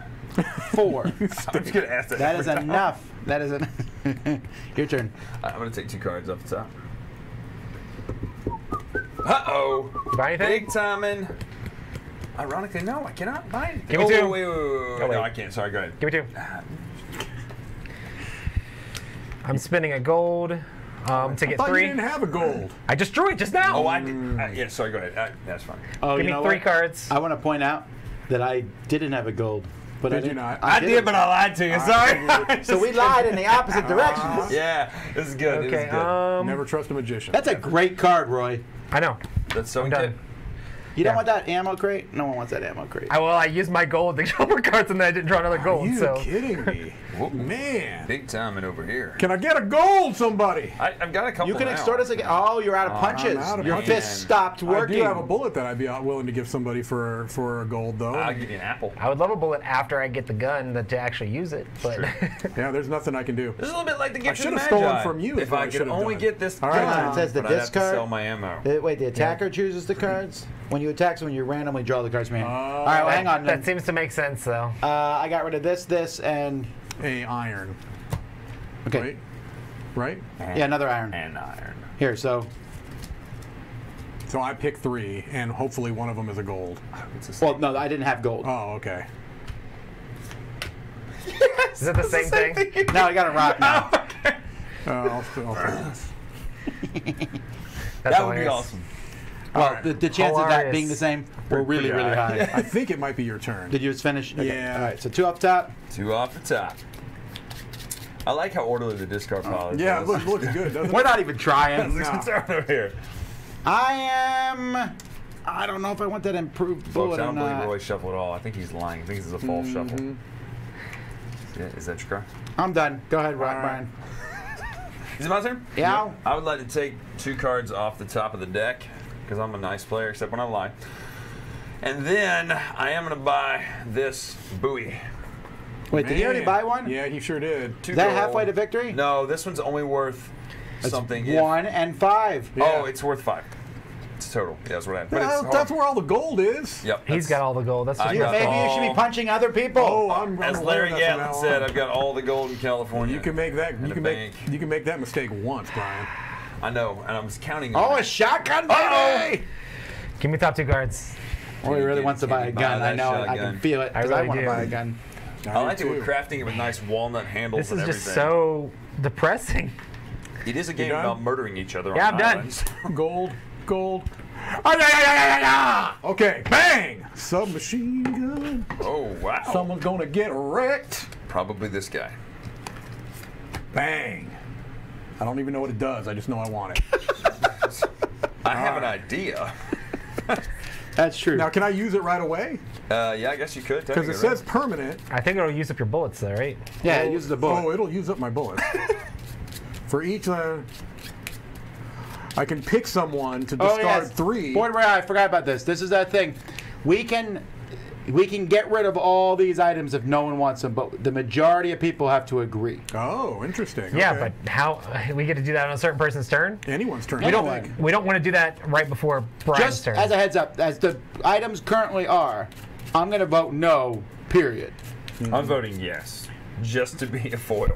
Speaker 2: *laughs*
Speaker 1: Four. *laughs*
Speaker 2: I'm just gonna ask that.
Speaker 1: That
Speaker 2: every
Speaker 1: is
Speaker 2: time.
Speaker 1: enough. That is enough. Your turn.
Speaker 2: I'm gonna take two cards off the top. Uh oh.
Speaker 4: Buy anything?
Speaker 2: Big timing. Ironically, no, I cannot buy it.
Speaker 4: Give me
Speaker 2: oh,
Speaker 4: two.
Speaker 2: Wait, wait, wait, wait, wait.
Speaker 4: Oh, wait.
Speaker 2: No, I can't. Sorry, go ahead.
Speaker 4: Give me two. I'm spending a gold um, to get
Speaker 3: Thought you didn't have a gold.
Speaker 4: I just drew it just now.
Speaker 2: Oh, I did. Uh, yeah, sorry, go ahead. Uh, that's fine.
Speaker 1: Oh,
Speaker 4: Give
Speaker 1: you
Speaker 4: me
Speaker 1: know
Speaker 4: three
Speaker 1: what?
Speaker 4: cards.
Speaker 1: I want to point out that I didn't have a gold. But I
Speaker 3: Did you
Speaker 1: didn't-
Speaker 3: not?
Speaker 2: I did, but I lied to you. Sorry. *laughs*
Speaker 1: So we lied in the opposite *laughs* directions.
Speaker 2: yeah, this is good. This
Speaker 4: Okay.
Speaker 2: is good.
Speaker 4: Um,
Speaker 3: Never trust a magician.
Speaker 1: That's a great card, Roy.
Speaker 4: I know.
Speaker 2: That's so
Speaker 4: I'm done.
Speaker 2: Good.
Speaker 1: You don't
Speaker 4: Yeah.
Speaker 1: want that ammo crate? No one wants that ammo crate.
Speaker 4: I well, I used my gold to draw more cards, and then I didn't draw another gold.
Speaker 3: Are
Speaker 4: gold.
Speaker 3: you
Speaker 4: so
Speaker 3: kidding me?
Speaker 2: Whoop. *laughs*
Speaker 3: Man.
Speaker 2: Big timing over here.
Speaker 3: Can I get a gold, somebody?
Speaker 2: I, I've got a couple.
Speaker 1: You can
Speaker 2: now.
Speaker 1: extort us again. Oh, you're out of
Speaker 3: I'm out of
Speaker 1: Your
Speaker 3: punches.
Speaker 1: fist stopped working.
Speaker 3: I
Speaker 1: working.
Speaker 3: do have a bullet that I'd be willing to give somebody for for a gold, though.
Speaker 2: I'll give you an apple.
Speaker 4: I would love a bullet after I get the gun that to actually use it, but *laughs*
Speaker 3: yeah, there's nothing I can do.
Speaker 2: This is a little bit like the gift
Speaker 3: I
Speaker 2: should
Speaker 3: have stolen from you is
Speaker 2: If I
Speaker 3: I
Speaker 2: could only
Speaker 3: done.
Speaker 2: get this
Speaker 3: All right,
Speaker 2: gun,
Speaker 1: It says the
Speaker 2: but I'd have to
Speaker 1: discard.
Speaker 2: sell my ammo.
Speaker 1: Uh, Wait, the attacker chooses the *laughs* cards. When you attack someone, you randomly draw the cards man. your hand. All right, well, hang on.
Speaker 4: that
Speaker 1: Then.
Speaker 4: seems to make sense though.
Speaker 1: Uh, I got rid of this, this, and
Speaker 3: A iron,
Speaker 1: okay,
Speaker 3: right? Right?
Speaker 1: yeah, another iron.
Speaker 2: And iron.
Speaker 1: Here, so
Speaker 3: So I pick three, and hopefully one of them is a gold.
Speaker 2: It's the
Speaker 1: well, no, I didn't have gold.
Speaker 3: Oh, okay.
Speaker 4: Yes, Is it the same, thing?
Speaker 1: No, I got a rock now.
Speaker 3: Uh, *laughs* I'll, still- I'll *laughs*
Speaker 4: That's
Speaker 2: that would be awesome.
Speaker 1: Well, the, the chances of that being the same were really, really
Speaker 2: high.
Speaker 1: high.
Speaker 3: I think it might be your turn.
Speaker 1: Did you just finish? Okay.
Speaker 3: Yeah.
Speaker 1: All right, so two up top.
Speaker 2: Two off the top. I like how orderly the discard oh, pile is.
Speaker 3: Yeah, it looks, looks good, doesn't
Speaker 1: We're
Speaker 3: it?
Speaker 1: not even trying. *laughs*
Speaker 2: Let's
Speaker 3: No.
Speaker 2: start over here.
Speaker 1: I am. I don't know if I want that improved
Speaker 2: Folks,
Speaker 1: bullet
Speaker 2: I don't believe
Speaker 1: not.
Speaker 2: Roy shuffled at all. I think he's lying. I think this is a false mm-hmm. shuffle. Yeah, is that your car?
Speaker 1: I'm done. Go ahead, Rock
Speaker 3: All right.
Speaker 1: Bryan. *laughs*
Speaker 2: Is it my turn?
Speaker 1: Yeah.
Speaker 2: I would like to take two cards off the top of the deck because I'm a nice player, except when I lie. And then I am going to buy this buoy.
Speaker 1: Wait, did he already buy one?
Speaker 3: Yeah, he sure did.
Speaker 2: Two
Speaker 1: Is that
Speaker 2: gold.
Speaker 1: halfway to victory?
Speaker 2: No, this one's only worth
Speaker 1: It's
Speaker 2: something. if-
Speaker 1: One and five.
Speaker 3: Yeah.
Speaker 2: Oh, it's worth five. It's total. Yeah, that's what I. But
Speaker 3: Well,
Speaker 2: it's
Speaker 3: that's
Speaker 2: hard.
Speaker 3: where all the gold is.
Speaker 2: Yep.
Speaker 4: He's got all the gold. That's
Speaker 2: I
Speaker 4: just
Speaker 1: You-
Speaker 2: got
Speaker 1: maybe you should be punching other people.
Speaker 3: Oh, I'm, I'm
Speaker 2: As Larry
Speaker 3: of that from
Speaker 2: Gatlin said. I've got all the gold in California.
Speaker 3: You can make that. You
Speaker 2: a
Speaker 3: can make.
Speaker 2: bank.
Speaker 3: You can make that mistake once, Bryan.
Speaker 2: I know, and I was counting.
Speaker 1: Oh, a
Speaker 2: it.
Speaker 1: shotgun, baby!
Speaker 4: Give me top two cards.
Speaker 1: Oh, he really wants to buy
Speaker 2: you
Speaker 1: a
Speaker 2: buy
Speaker 1: gun. I know it. I can feel it
Speaker 4: I
Speaker 1: because I,
Speaker 4: really
Speaker 1: want to buy a gun.
Speaker 2: I like it
Speaker 3: do
Speaker 2: with
Speaker 3: too.
Speaker 2: crafting it with nice walnut handles
Speaker 4: This
Speaker 2: and
Speaker 4: is
Speaker 2: everything.
Speaker 4: just so depressing.
Speaker 2: It is a game about murdering each other.
Speaker 4: Yeah,
Speaker 2: on
Speaker 4: I'm done. *laughs*
Speaker 3: Gold, gold. Ah, yeah, yeah, yeah, yeah, yeah. Okay, bang! Submachine gun.
Speaker 2: oh wow!
Speaker 3: Someone's gonna get wrecked.
Speaker 2: Probably this guy.
Speaker 3: Bang! I don't even know what it does. I just know I want it. *laughs*
Speaker 2: I have an idea. *laughs*
Speaker 1: That's true.
Speaker 3: now, can I use it right away?
Speaker 2: Uh, yeah, I guess you could.
Speaker 3: Because it
Speaker 2: technically,
Speaker 3: says permanent.
Speaker 4: I think it'll use up your bullets though, right?
Speaker 1: yeah, it uses a bullet.
Speaker 3: Oh, it'll use up my bullets. *laughs* For each, uh, I can pick someone to discard
Speaker 1: Oh, yes.
Speaker 3: three.
Speaker 1: Boy, Ray, I forgot about this. This is that thing. We can we can get rid of all these items if no one wants them, but the majority of people have to agree.
Speaker 3: Oh, interesting.
Speaker 4: Yeah,
Speaker 3: okay.
Speaker 4: but how we get to do that on a certain person's turn?
Speaker 3: anyone's turn.
Speaker 1: We don't-
Speaker 3: think.
Speaker 4: We don't want to do that right before Bryan's
Speaker 1: Just
Speaker 4: turn.
Speaker 1: as a heads up, as the items currently are, I'm going to vote no. Period. Hmm.
Speaker 2: I'm voting yes, just to be *laughs* a foil.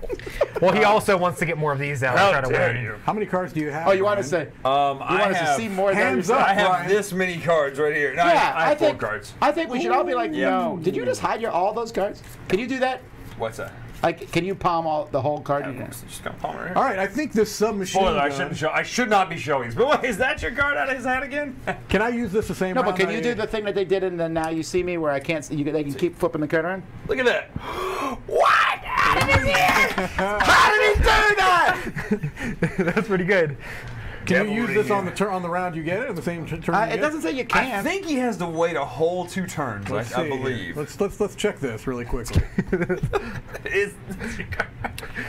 Speaker 4: well, he also wants to get more of these out
Speaker 2: How
Speaker 4: and try to win.
Speaker 2: you?
Speaker 3: How many cards do you have?
Speaker 1: Oh, you want to say?
Speaker 2: Um,
Speaker 1: You
Speaker 2: I
Speaker 1: want us to see more
Speaker 3: hands
Speaker 1: yourself?
Speaker 3: up.
Speaker 2: I have
Speaker 3: Bryan.
Speaker 2: this many cards right here. No, I,
Speaker 1: Yeah,
Speaker 2: I have
Speaker 1: think
Speaker 2: four cards.
Speaker 1: I think we should all be like,
Speaker 2: Yeah.
Speaker 1: no. Did you just hide your all those cards? Can you do that?
Speaker 2: What's that?
Speaker 1: Like, can you palm all the whole card?
Speaker 2: I'm just gonna palm it right here.
Speaker 3: All right, I think this submachine
Speaker 2: Spoiler, I shouldn't show. I should not be showing this. *laughs* But wait, is that your card out of his hat again? *laughs*
Speaker 3: Can I use this the same way?
Speaker 1: No, but can
Speaker 3: I-
Speaker 1: you do the thing that they did in the Now You See Me, where I can't? You, they can keep flipping the card around.
Speaker 2: Look at that. what? How did he
Speaker 1: How did he do that? *laughs*
Speaker 4: That's pretty good.
Speaker 3: Can you use this on the turn on the round you get it, or the same t- turn?
Speaker 1: Uh,
Speaker 3: you
Speaker 1: it
Speaker 3: get?
Speaker 1: doesn't say you can.
Speaker 2: I think he has to wait a whole two turns. I,
Speaker 3: Let's
Speaker 2: I
Speaker 3: see.
Speaker 2: believe.
Speaker 3: Let's let's let's check this really quickly. *laughs*
Speaker 2: Is *laughs*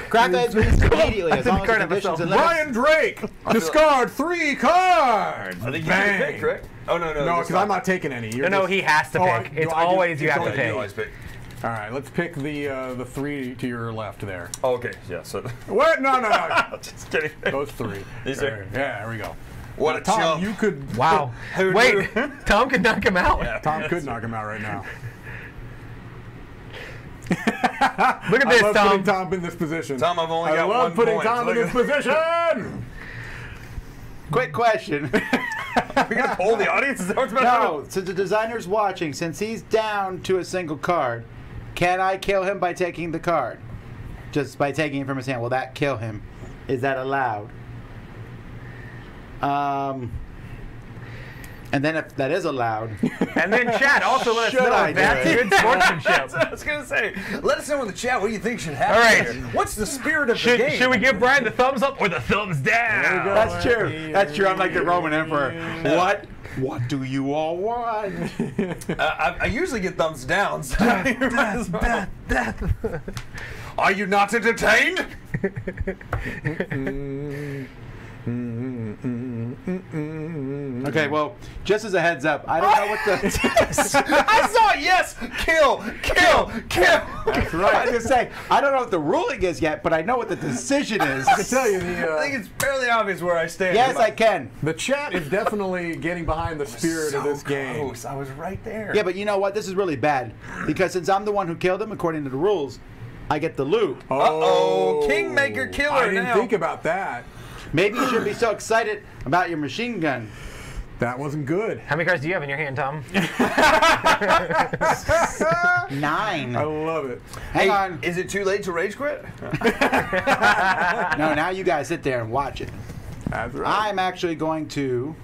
Speaker 1: Crack that immediately as long as the
Speaker 4: card it
Speaker 1: conditions and limits.
Speaker 3: Bryan Drake, discard three cards.
Speaker 2: I think you
Speaker 3: Bang.
Speaker 2: get to pick, correct? Oh no, no.
Speaker 3: No, because I'm not taking any. You're
Speaker 4: No, no, he has to
Speaker 3: Oh,
Speaker 4: pick.
Speaker 3: I-
Speaker 4: it's
Speaker 3: do do-
Speaker 4: always you have to pick.
Speaker 2: Always pick.
Speaker 3: All right, let's pick the uh, the three to your left there.
Speaker 2: Oh, okay, yeah. So *laughs*
Speaker 3: What? No, no, no. *laughs*
Speaker 2: just kidding.
Speaker 3: Those three. *laughs*
Speaker 2: These
Speaker 3: There.
Speaker 2: are-
Speaker 3: Yeah, there we go.
Speaker 2: What
Speaker 3: Now,
Speaker 2: a
Speaker 3: Tom,
Speaker 2: chump.
Speaker 3: you could.
Speaker 4: Wow. Wait. Tom could knock him out.
Speaker 2: Yeah.
Speaker 3: Tom could knock him out right now.
Speaker 4: Look at this,
Speaker 3: I
Speaker 4: this,
Speaker 3: love
Speaker 4: Tom.
Speaker 3: putting Tom in this position.
Speaker 2: Tom, I've only got one.
Speaker 3: I
Speaker 2: got
Speaker 3: love
Speaker 2: one
Speaker 3: putting
Speaker 2: point,
Speaker 3: Tom
Speaker 2: so
Speaker 3: in this position.
Speaker 1: Quick question.
Speaker 2: We're gonna poll the audience. Is that what's about to happen?
Speaker 1: no, since the designer's watching, since he's down to a single card, can I kill him by taking the card? Just by taking it from his hand. Will that kill him? Is that allowed? Um. And then if that is allowed, *laughs*
Speaker 4: And then chat also let us
Speaker 1: Should
Speaker 4: know
Speaker 1: I
Speaker 4: if that's
Speaker 1: it?
Speaker 4: good sportsmanship. *laughs*
Speaker 2: That's what I was gonna say. Let us know in the chat what you think should happen.
Speaker 4: All right.
Speaker 2: here. What's the spirit of
Speaker 4: Should,
Speaker 2: the game?
Speaker 4: should we give Bryan the thumbs up or the thumbs down?
Speaker 3: go.
Speaker 1: that's true. That's true. I'm like the Roman emperor. What? What do you all want? *laughs*
Speaker 2: Uh, I, I usually get thumbs down. So *laughs* you might as well. Are you not entertained? *laughs*
Speaker 1: Okay, well, just as a heads up, I don't know what the. *laughs*
Speaker 2: I saw it. Yes. Kill. Kill. Kill.
Speaker 1: That's *laughs* right. I was gonna say I don't know what the ruling is yet, but I know what the decision is.
Speaker 3: I can tell you the
Speaker 2: I think
Speaker 3: uh,
Speaker 2: it's fairly obvious where I stand.
Speaker 1: Yes, I can.
Speaker 3: the chat is definitely getting behind the spirit of
Speaker 2: So
Speaker 3: this game.
Speaker 2: close. I was right there.
Speaker 1: Yeah, but you know what? This is really bad because since I'm the one who killed him, according to the rules, I get the loot.
Speaker 2: Uh-oh, Kingmaker killer
Speaker 3: I didn't
Speaker 2: now.
Speaker 3: think about that.
Speaker 1: Maybe you shouldn't be so excited about your machine gun.
Speaker 3: That wasn't good.
Speaker 4: How many cards do you have in your hand, Tom? *laughs*
Speaker 1: Nine.
Speaker 3: I love it.
Speaker 1: Hang
Speaker 2: Hey,
Speaker 1: on.
Speaker 2: Is it too late to rage quit? *laughs*
Speaker 1: No, now you guys sit there and watch it.
Speaker 3: That's right.
Speaker 1: I'm actually going to.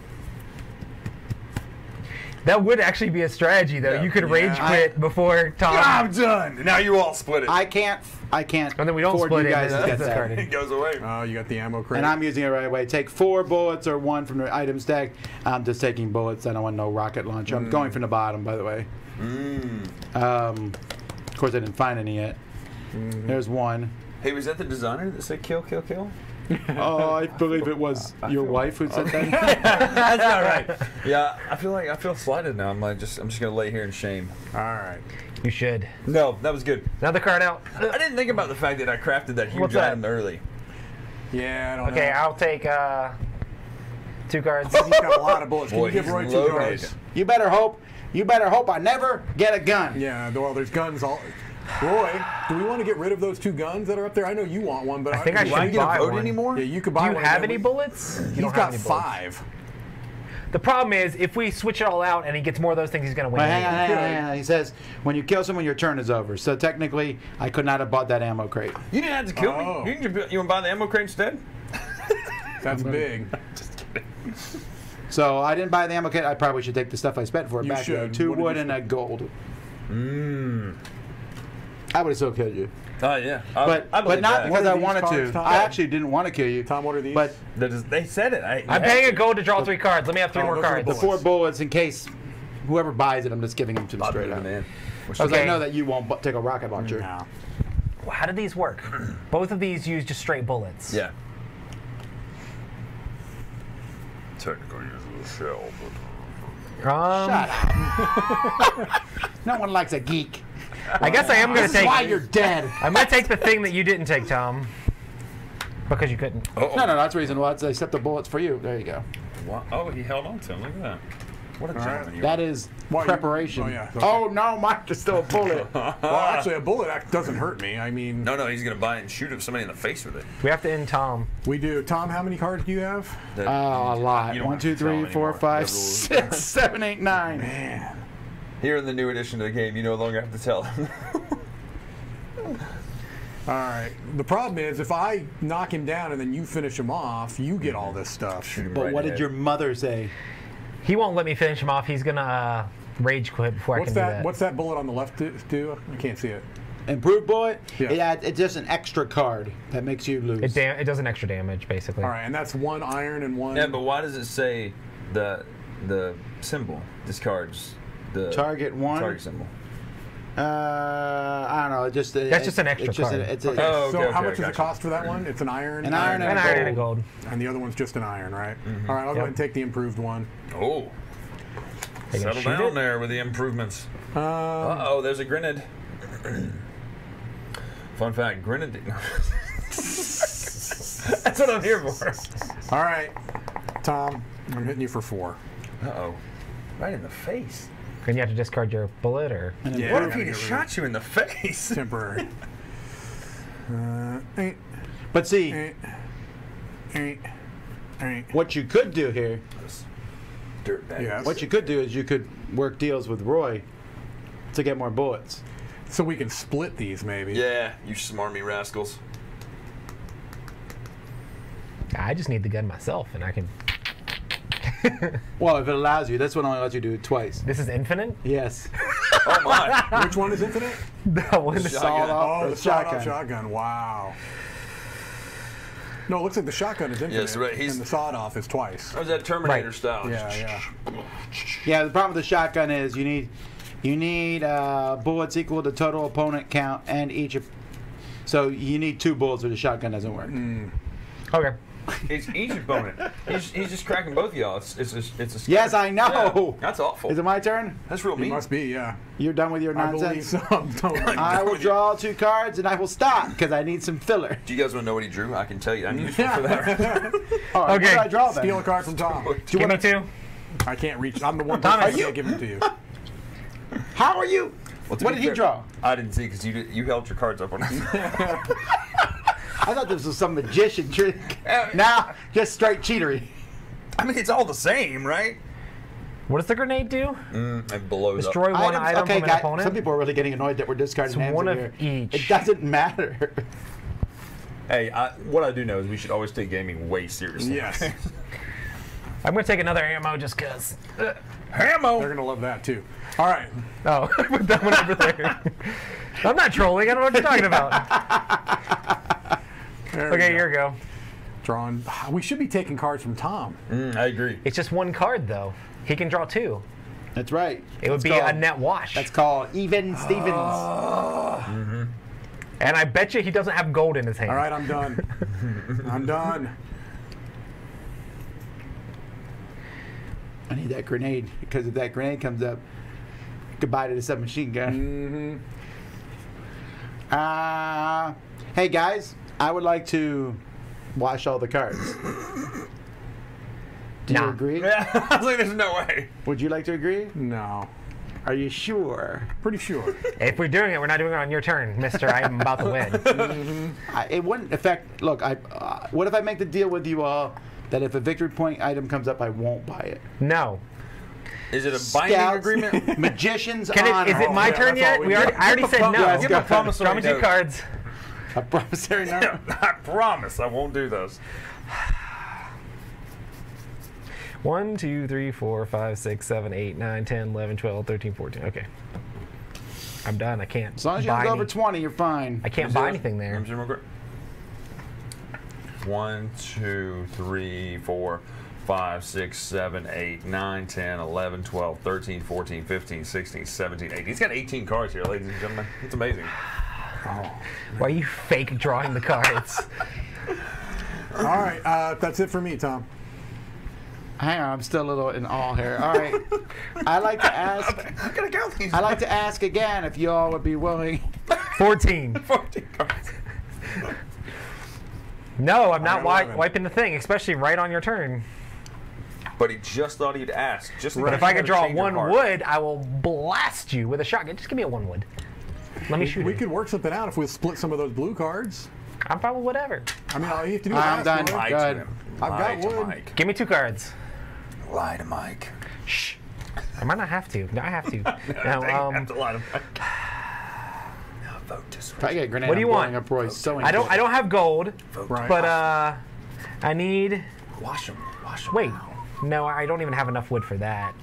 Speaker 4: That would actually be a strategy, though.
Speaker 2: Yeah.
Speaker 4: you could rage
Speaker 3: Yeah.
Speaker 4: quit before Tom.
Speaker 2: I'm done. Now you all split it.
Speaker 1: I can't. I can't.
Speaker 4: And then we don't split
Speaker 1: you
Speaker 4: it,
Speaker 1: guys
Speaker 4: then
Speaker 1: get that.
Speaker 2: it goes away.
Speaker 3: Oh, you got the ammo crate.
Speaker 1: And I'm using it right away. Take four bullets or one from the item stack. I'm just taking bullets. I don't want no rocket launcher. I'm mm. going from the bottom, by the way. Mm. Um, of course, I didn't find any yet. Mm-hmm. There's one.
Speaker 2: Hey, was that the designer that said kill, kill, kill? *laughs*
Speaker 1: Oh, I believe it was your wife who said that. *laughs*
Speaker 2: That's not right. Yeah, I feel like I feel slighted now. I'm like just I'm just gonna lay here in shame.
Speaker 3: All right.
Speaker 4: You should.
Speaker 2: No, that was good.
Speaker 4: Another card out.
Speaker 2: I didn't think about the fact that I crafted that huge
Speaker 4: What's that?
Speaker 2: item early.
Speaker 3: Yeah, I don't
Speaker 4: Okay,
Speaker 3: know.
Speaker 4: I'll take uh, two cards.
Speaker 3: He's got a lot of bullets. Can
Speaker 2: Boy,
Speaker 3: you give
Speaker 2: he's
Speaker 3: Roy two
Speaker 2: loaded.
Speaker 3: cards?
Speaker 1: you better hope. You better hope I never get a gun.
Speaker 3: Yeah, well, there's guns all. Roy, do we want to get rid of those two guns that are up there? I know you want one, but
Speaker 4: I think I
Speaker 2: Do I
Speaker 4: should
Speaker 2: get
Speaker 4: buy
Speaker 2: a vote
Speaker 4: one.
Speaker 2: anymore?
Speaker 3: Yeah, you could buy.
Speaker 4: Do
Speaker 3: buy
Speaker 4: you
Speaker 3: one.
Speaker 4: have any
Speaker 3: then
Speaker 4: bullets? You
Speaker 3: we- He's
Speaker 4: don't
Speaker 3: got
Speaker 4: have any bullets.
Speaker 3: five.
Speaker 4: The problem is, if we switch it all out and he gets more of those things, he's going to win.
Speaker 1: Wait, hang on, hang on, hang on. *laughs* He says, when you kill someone, your turn is over. So technically, I could not have bought that ammo crate.
Speaker 2: You didn't have to kill
Speaker 3: Oh.
Speaker 2: me. You can you want to buy the ammo crate instead? *laughs*
Speaker 3: That's big. *laughs* Just kidding.
Speaker 1: So I didn't buy the ammo crate. I probably should take the stuff I spent for it
Speaker 3: You
Speaker 1: back. though.
Speaker 3: should.
Speaker 1: Two
Speaker 3: What
Speaker 1: wood and a gold.
Speaker 2: Mmm.
Speaker 1: I would have still killed you.
Speaker 2: Oh yeah. I,
Speaker 1: But
Speaker 2: I
Speaker 1: but
Speaker 2: believe
Speaker 1: not
Speaker 2: that.
Speaker 1: because I wanted
Speaker 3: cards,
Speaker 1: to.
Speaker 3: Tom?
Speaker 1: I actually didn't want to kill you.
Speaker 3: Tom, what are these?
Speaker 1: But
Speaker 2: That is- they said it. I,
Speaker 4: I'm paying a gold to draw three cards. Let me have three
Speaker 3: Oh,
Speaker 4: more cards.
Speaker 3: the
Speaker 1: the four bullets in case whoever buys it, I'm just giving them to them
Speaker 2: Popular
Speaker 1: straight out.
Speaker 2: man.
Speaker 1: Because
Speaker 4: Okay.
Speaker 1: I know that you won't bu- take a rocket launcher.
Speaker 3: no.
Speaker 4: How do these work? *clears throat* Both of these use just straight bullets.
Speaker 2: Yeah. Technically, use a shell,
Speaker 4: Um,
Speaker 1: Shut up. *laughs* no one likes a geek.
Speaker 4: I guess I am going
Speaker 1: This
Speaker 4: to
Speaker 1: is
Speaker 4: take.
Speaker 1: why you're dead.
Speaker 4: I'm going to take the thing that you didn't take, Tom. Because you couldn't.
Speaker 2: Oh,
Speaker 1: No, no, that's reasonable. That's, I set the bullets for you. There you go.
Speaker 2: Wow. Oh, he held on to him. Look at that. What a
Speaker 3: right.
Speaker 2: gentleman you
Speaker 1: That is
Speaker 3: Well, you-
Speaker 1: preparation.
Speaker 3: oh, yeah, okay.
Speaker 1: Oh, no, Mike, there's still a bullet. *laughs*
Speaker 3: Well, actually, a bullet doesn't hurt me. I mean,
Speaker 2: No, no, he's gonna buy it and shoot somebody in the face with it.
Speaker 4: We have to end Tom.
Speaker 3: we do. Tom, how many cards do you have?
Speaker 2: That-
Speaker 1: Oh, uh, a lot.
Speaker 2: You don't
Speaker 1: One,
Speaker 2: have
Speaker 1: two,
Speaker 2: to tell
Speaker 1: three,
Speaker 2: him
Speaker 1: four,
Speaker 2: anymore.
Speaker 1: five,
Speaker 2: The rules.
Speaker 1: six, seven, eight, nine.
Speaker 3: Man.
Speaker 2: Here in the new edition of the game, you no longer have to tell him. *laughs*
Speaker 3: All right. The problem is, if I knock him down and then you finish him off, you get all this stuff.
Speaker 1: But
Speaker 2: right
Speaker 1: what
Speaker 2: in
Speaker 1: did
Speaker 2: head.
Speaker 1: your mother say?
Speaker 4: He won't let me finish him off. He's going to uh, rage quit before
Speaker 3: What's
Speaker 4: I can
Speaker 3: that,
Speaker 4: do that.
Speaker 3: What's that bullet on the left do? do? I can't see it.
Speaker 1: Improved bullet?
Speaker 3: Yeah.
Speaker 1: It add, it's just an extra card that makes you lose.
Speaker 4: it, it does an extra damage, basically.
Speaker 3: All right, and that's one iron and one.
Speaker 2: Yeah, but why does it say the the symbol discards the
Speaker 1: Target one.
Speaker 2: target symbol?
Speaker 1: Uh, I don't know. It just
Speaker 4: That's just an extra
Speaker 1: it's just
Speaker 4: card.
Speaker 1: a- it's a,
Speaker 3: Okay,
Speaker 2: Oh,
Speaker 3: so
Speaker 2: okay,
Speaker 3: how
Speaker 2: okay,
Speaker 3: much does it cost for that one? It's an iron.
Speaker 1: An iron
Speaker 4: An
Speaker 1: and a
Speaker 4: iron and
Speaker 1: gold.
Speaker 4: gold.
Speaker 3: and the other one's just an iron, right?
Speaker 2: Mm-hmm.
Speaker 3: All right, I'll go ahead and take the improved one.
Speaker 2: Oh,
Speaker 4: They gonna
Speaker 2: settle
Speaker 4: shoot
Speaker 2: down
Speaker 4: it?
Speaker 2: there with the improvements.
Speaker 3: Um,
Speaker 2: Uh oh, there's a grenade. *clears throat* Fun fact, grenade. *laughs* That's what I'm here for.
Speaker 3: all right, Tom, I'm hitting you for four.
Speaker 2: Uh oh, right in the face.
Speaker 4: And you have to discard your bullet, or
Speaker 3: Yeah,
Speaker 2: what if he just
Speaker 3: rid of
Speaker 2: shot you in the *laughs* face?
Speaker 3: Temporary. uh,
Speaker 1: But see, what you could do here,
Speaker 2: Dirtbag.
Speaker 3: Yes.
Speaker 1: what you could do is you could work deals with Roy to get more bullets.
Speaker 3: So we can split these, maybe.
Speaker 2: Yeah, you smarmy rascals.
Speaker 4: I just need the gun myself, and I can. *laughs*
Speaker 1: Well, if it allows you, this one only lets you do it twice.
Speaker 4: This is infinite.
Speaker 1: Yes. *laughs*
Speaker 2: Oh my!
Speaker 3: Which one is infinite? *laughs*
Speaker 4: That one.
Speaker 2: Shotgun.
Speaker 1: Sawed off
Speaker 3: Oh,
Speaker 1: or
Speaker 3: the shotgun.
Speaker 1: shotgun.
Speaker 3: shotgun. Wow. No, it looks like the shotgun is infinite.
Speaker 2: Yes, right, he's-
Speaker 3: and the sawed off is twice.
Speaker 2: That was that Terminator
Speaker 4: Right.
Speaker 2: style.
Speaker 3: Yeah, yeah.
Speaker 1: Yeah, the problem with the shotgun is you need you need uh, bullets equal to total opponent count and each. Of, so you need two bullets, or the shotgun doesn't work.
Speaker 4: Okay.
Speaker 2: It's each boning. He's, he's just cracking both of y'all. It's it's a, it's a
Speaker 1: Yes, I know.
Speaker 2: Yeah, that's awful.
Speaker 1: Is it my turn?
Speaker 2: That's real
Speaker 3: It
Speaker 2: mean.
Speaker 3: must be, yeah.
Speaker 1: You're done with your
Speaker 3: I believe
Speaker 1: nonsense.
Speaker 3: so. Don't- *laughs*
Speaker 1: I will draw two cards and I will stop because I need some filler.
Speaker 2: Do you guys want to know what he drew? I can tell you. I'm useful for that. *laughs* *laughs*
Speaker 1: All right,
Speaker 4: Okay.
Speaker 1: what do I draw then?
Speaker 3: Steal a card from Tom.
Speaker 4: Give me two.
Speaker 3: I can't reach. I'm the one
Speaker 4: Tom,
Speaker 3: person
Speaker 4: are
Speaker 3: I
Speaker 4: you-
Speaker 3: can't give them to you.
Speaker 1: How are you?
Speaker 2: Well, to
Speaker 1: what
Speaker 2: be
Speaker 1: did he
Speaker 2: fair-
Speaker 1: draw?
Speaker 2: I didn't see because you did, you held your cards up on it.
Speaker 1: I thought this was some magician *laughs* trick. now, just straight cheatery.
Speaker 2: I mean, it's all the same, right?
Speaker 4: What does the grenade do?
Speaker 2: Mm, it blows
Speaker 4: Destroy
Speaker 2: up.
Speaker 4: one
Speaker 1: Items-
Speaker 4: item
Speaker 1: okay,
Speaker 4: from an
Speaker 1: guys,
Speaker 4: opponent.
Speaker 1: some people are really getting annoyed that we're discarding
Speaker 4: It's
Speaker 1: names
Speaker 4: one of
Speaker 1: here.
Speaker 4: each.
Speaker 1: It doesn't matter.
Speaker 2: Hey, I, what I do know is we should always take gaming way seriously.
Speaker 3: Yes. *laughs*
Speaker 4: I'm gonna take another ammo just cause.
Speaker 2: Hammo.
Speaker 3: They're gonna love that too. All right.
Speaker 4: Oh, *laughs* put that one over there. I'm not trolling. I don't know what you're talking about.
Speaker 3: There
Speaker 4: Okay, here we go.
Speaker 3: Drawing. We should be taking cards from Tom.
Speaker 2: Mm, I agree.
Speaker 4: It's just one card though. He can draw two.
Speaker 1: That's right.
Speaker 4: It would
Speaker 1: That's
Speaker 4: be
Speaker 1: called-
Speaker 4: a net wash.
Speaker 1: That's called even Stevens.
Speaker 4: and I bet you he doesn't have gold in his hand.
Speaker 3: All right, I'm done. *laughs* I'm done.
Speaker 1: I need that grenade because if that grenade comes up, goodbye to the submachine gun.
Speaker 3: Mm-hmm.
Speaker 1: Uh, hey guys, I would like to wash all the cards. Do you agree?
Speaker 2: Yeah, *laughs* I was like, there's no way.
Speaker 1: Would you like to agree?
Speaker 3: No.
Speaker 1: Are you sure?
Speaker 3: Pretty sure.
Speaker 4: If we're doing it, we're not doing it on your turn, Mister. I'm about to win. *laughs*
Speaker 1: I, it wouldn't affect. Look, I. Uh, what if I make the deal with you all that if a victory point item comes up, I won't buy it?
Speaker 4: No.
Speaker 2: Is it a binding
Speaker 1: Scouts,
Speaker 2: agreement? *laughs*
Speaker 1: Magician's
Speaker 4: Can it,
Speaker 1: honor.
Speaker 4: is it my
Speaker 3: yeah,
Speaker 4: turn
Speaker 3: that's all
Speaker 4: yet?
Speaker 3: we
Speaker 4: We already, I already said no.
Speaker 1: Yes,
Speaker 2: Give
Speaker 1: go
Speaker 2: a
Speaker 1: ahead.
Speaker 2: promissory
Speaker 4: Draw me two
Speaker 2: note.
Speaker 4: cards.
Speaker 1: A promissory note. *laughs*
Speaker 2: I promise I won't do those.
Speaker 4: One, two, three, four, five, six, seven, eight, nine, 10, 11, 12, 13, 14. Okay. I'm done. I can't.
Speaker 1: As long as you
Speaker 4: buy
Speaker 1: don't go over 20, you're fine.
Speaker 4: I can't buy anything there.
Speaker 2: I'm Jim McGraw. One, two, three, four, five, six, seven, eight, nine, 10, 11, 12, 13, 14, 15, 16, 17, 18. He's got 18 cards here, ladies and gentlemen. It's amazing.
Speaker 4: Why are you fake drawing the cards? *laughs*
Speaker 3: All right. Uh, that's it for me, Tom.
Speaker 1: Hang on, I'm still a little in awe here. All right. I like to *laughs* ask.
Speaker 2: I'm gonna count these.
Speaker 1: I like to ask again if you all would be willing. *laughs*
Speaker 4: 14.
Speaker 2: 14 cards.
Speaker 4: No, I'm not wi- wiping the thing, especially right on your turn.
Speaker 2: But he just thought he'd ask. Just in
Speaker 4: But
Speaker 2: case
Speaker 4: if I could draw one wood, I will blast you with a shotgun. Just give me a one wood. Let me shoot
Speaker 3: We
Speaker 4: it.
Speaker 3: could work something out if we split some of those blue cards.
Speaker 4: I'm fine with whatever.
Speaker 3: I mean, all you have to do is
Speaker 1: I'm done.
Speaker 3: for it.
Speaker 2: Lie
Speaker 1: Good.
Speaker 2: to him.
Speaker 3: I've
Speaker 2: Lie
Speaker 3: got
Speaker 2: to
Speaker 3: wood.
Speaker 2: Mike.
Speaker 4: Give me two cards.
Speaker 2: Lie to Mike.
Speaker 4: Shh. I might not have to. No, I have to. *laughs* Now,
Speaker 2: I
Speaker 4: um,
Speaker 2: have to lie to Mike. Now vote to switch.
Speaker 1: I get a grenade,
Speaker 4: What do you want?
Speaker 1: Up Roy's okay. sewing
Speaker 4: I don't.
Speaker 1: kit.
Speaker 4: I don't have gold,
Speaker 2: Vote
Speaker 3: Right.
Speaker 4: but uh, I need.
Speaker 2: Wash them. Wash him.
Speaker 4: Wait.
Speaker 2: now.
Speaker 4: No, I don't even have enough wood for that.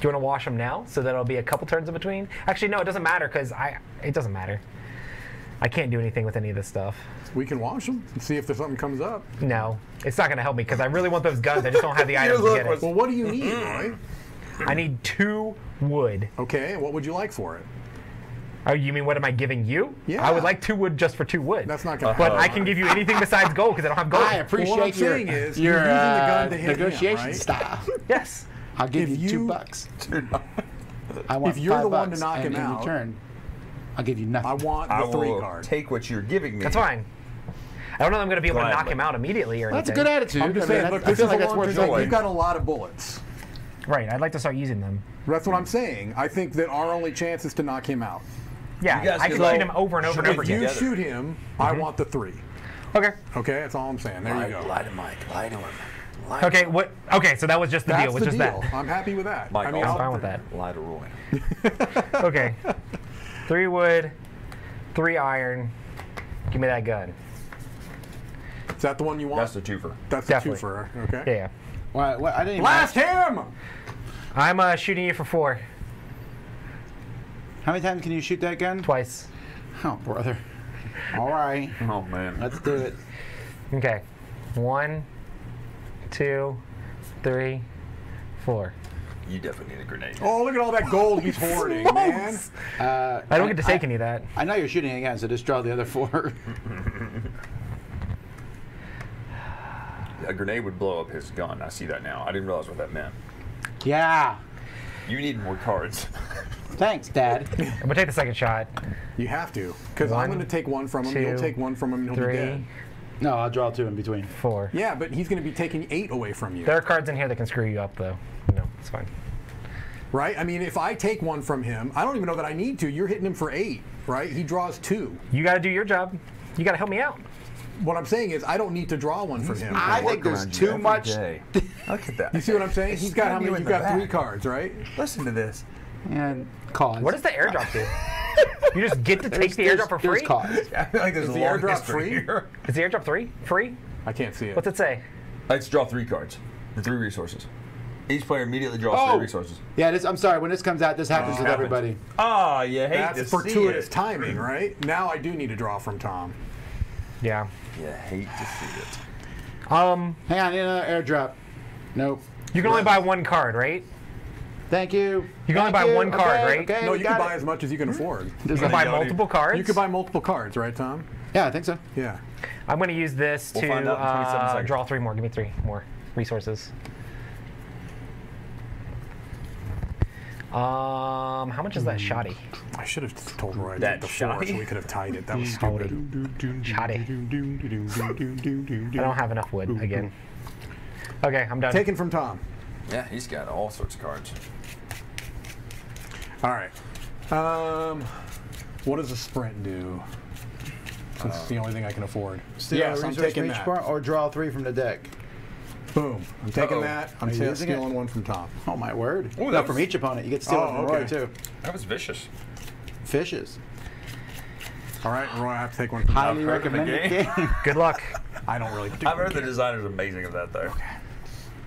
Speaker 4: Do you want to wash them now so that it'll be a couple turns in between? Actually, no, it doesn't matter because I. It doesn't matter. I can't do anything with any of this stuff.
Speaker 3: We can wash them and see if there's something comes up.
Speaker 4: No, it's not going to help me because I really want those guns. I just don't have the *laughs* items to get it.
Speaker 3: Well, what do you need, Roy?
Speaker 4: I need two wood.
Speaker 3: Okay, what would you like for it?
Speaker 4: Oh, you mean what am I giving you?
Speaker 3: Yeah.
Speaker 4: I would like two wood just for two wood.
Speaker 3: That's not going to
Speaker 4: But I can give you anything besides gold because I don't have gold.
Speaker 1: I appreciate
Speaker 3: Well, what I'm
Speaker 1: your,
Speaker 3: saying is,
Speaker 1: your
Speaker 3: you're using the
Speaker 1: uh,
Speaker 3: gun to hit him,
Speaker 1: negotiation
Speaker 3: right?
Speaker 1: style.
Speaker 4: yes.
Speaker 1: I'll give
Speaker 3: If
Speaker 1: you, two bucks. *laughs* I want
Speaker 3: If you're
Speaker 1: five
Speaker 3: the one to knock him
Speaker 1: in
Speaker 3: out-
Speaker 1: return, I'll give you nothing.
Speaker 3: I want the
Speaker 2: I
Speaker 3: three
Speaker 2: will
Speaker 3: card.
Speaker 2: take what you're giving me.
Speaker 4: That's fine. I don't know if I'm going to be able to knock him out immediately or anything.
Speaker 1: That's a good attitude.
Speaker 3: I'm just
Speaker 1: I mean,
Speaker 3: saying,
Speaker 1: that-
Speaker 3: look,
Speaker 1: I feel
Speaker 3: is
Speaker 1: like
Speaker 3: a
Speaker 1: that's worth
Speaker 3: term.
Speaker 1: doing.
Speaker 3: You've got a lot of bullets.
Speaker 4: Right. I'd like to start using them.
Speaker 3: That's what I'm saying. I think that our only chance is to knock him out.
Speaker 4: Yeah. I can
Speaker 2: could,
Speaker 4: shoot him over and over and
Speaker 2: shoot
Speaker 4: over
Speaker 3: If you
Speaker 2: together.
Speaker 3: shoot him, I mm-hmm. want the three.
Speaker 4: Okay.
Speaker 3: Okay, that's all I'm saying. There
Speaker 2: Lie,
Speaker 3: you go.
Speaker 2: lie to Mike. Lie to him. Lie
Speaker 4: Okay. What? Okay. So that was just the
Speaker 3: That's
Speaker 4: deal. Was
Speaker 3: the
Speaker 4: just
Speaker 3: deal.
Speaker 4: that.
Speaker 3: I'm happy with that.
Speaker 2: Mike,
Speaker 3: I mean,
Speaker 2: I'm
Speaker 4: fine with that.
Speaker 2: Lie to Roy.
Speaker 4: Okay. Three wood, three iron. Give me that gun.
Speaker 3: Is that the one you want?
Speaker 2: That's the twofer.
Speaker 3: That's the
Speaker 4: Definitely.
Speaker 3: twofer. Okay.
Speaker 4: Yeah. yeah.
Speaker 1: What, what, I didn't
Speaker 3: Blast
Speaker 1: ask-
Speaker 3: him!
Speaker 4: I'm uh, shooting you for four.
Speaker 1: How many times can you shoot that gun?
Speaker 4: Twice.
Speaker 1: Oh, brother. All right,
Speaker 2: Oh man.
Speaker 1: let's do it.
Speaker 4: Okay. One, two, three, four.
Speaker 2: You definitely need a grenade.
Speaker 3: Oh, look at all that gold he's *laughs* hoarding, man.
Speaker 1: Uh,
Speaker 4: I don't get to take any of that.
Speaker 1: I know you're shooting again, so just draw the other four. *laughs*
Speaker 2: A grenade would blow up his gun. I see that now. I didn't realize what that meant.
Speaker 1: yeah.
Speaker 2: You need more cards. *laughs*
Speaker 1: Thanks, Dad.
Speaker 4: I'm gonna take the second shot.
Speaker 3: You have to, because I'm going to take one from him. You'll take one from him, and he'll be dead.
Speaker 1: No, I'll draw two in between.
Speaker 4: four.
Speaker 3: Yeah, but he's going to be taking eight away from you,
Speaker 4: There are cards in here that can screw you up, though. No, it's fine.
Speaker 3: right? I mean, if I take one from him, I don't even know that I need to. You're hitting him for eight, right? He draws two.
Speaker 4: You got to do your job. You got to help me out.
Speaker 3: What I'm saying is, I don't need to draw one from him.
Speaker 1: I think there's too much.
Speaker 2: day. *laughs* Look at that.
Speaker 3: You see what I'm saying? He's got how many? You've
Speaker 2: the
Speaker 3: got three cards, right?
Speaker 2: Listen to this.
Speaker 1: And cause.
Speaker 4: What does the airdrop do? *laughs* you just get to take the airdrop for
Speaker 1: there's
Speaker 4: free?
Speaker 1: cause. *laughs*
Speaker 2: I feel like there's
Speaker 3: Is
Speaker 2: a
Speaker 3: the
Speaker 2: long
Speaker 3: airdrop
Speaker 2: history
Speaker 3: free?
Speaker 2: here. *laughs*
Speaker 4: Is the airdrop three? Free?
Speaker 3: I can't see it.
Speaker 4: What's it say?
Speaker 2: Let's draw three cards. The three resources. Each player immediately draws
Speaker 1: Oh.
Speaker 2: three resources.
Speaker 1: Yeah, this, I'm sorry. When this comes out, this happens with
Speaker 2: happens.
Speaker 1: everybody.
Speaker 2: Ah, you hate
Speaker 3: That's
Speaker 2: to see
Speaker 3: fortuitous
Speaker 2: it.
Speaker 3: timing, right? Now I do need to draw from Tom.
Speaker 4: Yeah.
Speaker 2: You hate to see it.
Speaker 4: Um,
Speaker 1: Hang on, I need another airdrop. Nope.
Speaker 4: you can only buy one card, right?
Speaker 1: Thank you.
Speaker 4: You can only
Speaker 1: Thank
Speaker 4: buy
Speaker 1: you.
Speaker 4: one card,
Speaker 1: Okay,
Speaker 4: right?
Speaker 1: Okay,
Speaker 3: No, you
Speaker 1: got
Speaker 3: can buy
Speaker 1: it.
Speaker 3: as much as you can afford. *laughs*
Speaker 4: You can buy multiple cards.
Speaker 3: You can buy multiple cards, right, Tom?
Speaker 1: Yeah, I think so.
Speaker 3: Yeah.
Speaker 4: I'm going to use this
Speaker 2: We'll
Speaker 4: to
Speaker 2: find out in 27
Speaker 4: uh, draw three more. Give me three more resources. Um, how much is that shoddy?
Speaker 3: I should have told Roy to
Speaker 2: That
Speaker 3: take the so we could have tied it. That was
Speaker 4: Shoddy.
Speaker 3: stupid.
Speaker 4: Shoddy. *laughs* I don't have enough wood again. *laughs* Okay, I'm done.
Speaker 3: Taken from Tom.
Speaker 2: Yeah, he's got all sorts of cards.
Speaker 3: All right. Um, what does a sprint do? Since it's the only thing I can afford.
Speaker 1: Steal
Speaker 3: yes,
Speaker 1: a
Speaker 3: I'm taking
Speaker 1: from
Speaker 3: that.
Speaker 1: part or draw three from the deck.
Speaker 3: Boom. I'm taking
Speaker 2: Uh-oh.
Speaker 3: that. I'm
Speaker 1: Are you
Speaker 3: ta-
Speaker 1: using it?
Speaker 3: stealing one from Tom.
Speaker 1: Oh my word!
Speaker 2: Ooh,
Speaker 1: no,
Speaker 2: that
Speaker 1: from each opponent. You get to steal
Speaker 3: Oh,
Speaker 1: it from Roy too.
Speaker 2: That was vicious.
Speaker 1: Fishes.
Speaker 3: All right, Roy, I have to take one from
Speaker 1: Highly
Speaker 3: Tom.
Speaker 2: heard of the
Speaker 1: recommended
Speaker 2: game.
Speaker 1: game. *laughs*
Speaker 4: Good luck.
Speaker 3: I don't really do
Speaker 2: I've heard the designer's amazing of that though.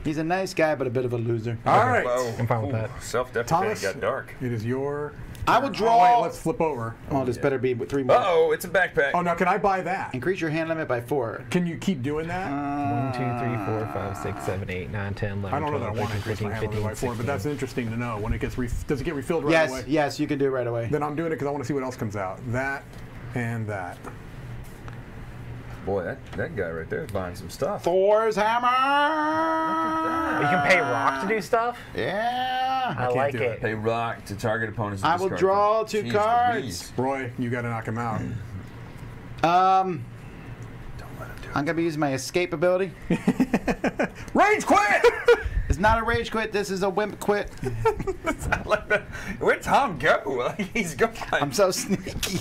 Speaker 1: He's a nice guy, but a bit of a loser.
Speaker 3: All right.
Speaker 2: Whoa.
Speaker 4: I'm fine with that.
Speaker 2: Self-deprecating
Speaker 3: Thomas,
Speaker 2: got dark.
Speaker 3: it is your.
Speaker 1: I will
Speaker 3: Oh,
Speaker 1: draw.
Speaker 3: wait, let's flip over.
Speaker 1: oh, this better be three more.
Speaker 2: Uh oh, it's a backpack.
Speaker 3: Oh, now can I buy that?
Speaker 1: Increase your hand limit by four.
Speaker 3: Can you keep doing that?
Speaker 4: One, two, three, four, five, six, seven, eight, nine, 10, 11,
Speaker 3: I don't know that I
Speaker 4: 12,
Speaker 3: want to
Speaker 4: 13,
Speaker 3: increase my hand limit by
Speaker 4: 15,
Speaker 3: four, but that's interesting to know. When it gets ref- does it get refilled right
Speaker 1: yes,
Speaker 3: away?
Speaker 1: yes, you can do it right away.
Speaker 3: Then I'm doing it because I want to see what else comes out. That and that.
Speaker 2: Boy, that, that guy right there is buying some stuff.
Speaker 1: Thor's hammer.
Speaker 4: You can pay Rock to do stuff.
Speaker 1: Yeah.
Speaker 4: I
Speaker 3: can't
Speaker 4: like it.
Speaker 3: it.
Speaker 2: Pay rock to target opponents.
Speaker 1: I will draw
Speaker 2: them.
Speaker 1: two
Speaker 2: Jeez
Speaker 1: cards.
Speaker 2: Louise.
Speaker 3: Roy, you got to knock him out.
Speaker 1: Um,
Speaker 2: Don't let him do
Speaker 1: I'm gonna be using my escape ability. *laughs*
Speaker 3: Rage quit! *laughs*
Speaker 1: It's not a rage quit. This is a wimp quit.
Speaker 2: it. Like that. Where'd Tom go? Like, *laughs* He's gone.
Speaker 1: I'm so sneaky.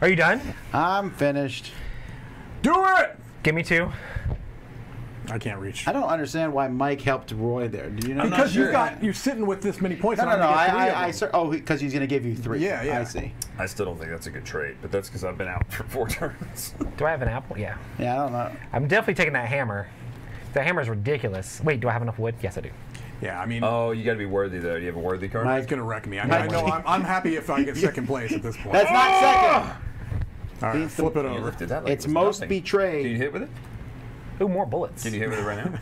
Speaker 4: Are you done?
Speaker 1: I'm finished.
Speaker 3: Do it!
Speaker 4: Give me two.
Speaker 3: I can't reach.
Speaker 1: I don't understand why Mike helped Roy there. Do you know?
Speaker 2: I'm not
Speaker 3: Because
Speaker 2: sure.
Speaker 3: you've got you're sitting with this many points.
Speaker 1: No, no, no.
Speaker 3: I'm
Speaker 1: I,
Speaker 3: gonna get three
Speaker 1: I, I cer- oh, because he's gonna give you three.
Speaker 3: Yeah, yeah.
Speaker 1: I see.
Speaker 2: I still don't think that's a good trade, but that's because I've been out *laughs* for four turns.
Speaker 4: Do I have an apple? Yeah.
Speaker 1: Yeah, I don't know.
Speaker 4: I'm definitely taking that hammer. That hammer is ridiculous. Wait, do I have enough wood? Yes, I do.
Speaker 3: Yeah, I mean,
Speaker 2: oh, you got to be worthy though. Do you have a worthy card?
Speaker 1: Mike-
Speaker 3: it's gonna wreck me. I,
Speaker 1: Mike-
Speaker 3: I know. I'm, I'm happy if I get *laughs* second place at this point.
Speaker 1: That's not second. Oh!
Speaker 3: All right, flip it over.
Speaker 2: lifted that like
Speaker 1: It's
Speaker 2: it
Speaker 1: most
Speaker 2: nothing.
Speaker 1: betrayed.
Speaker 2: Can you hit with it?
Speaker 4: Ooh, more bullets.
Speaker 2: Can you hit with it right now?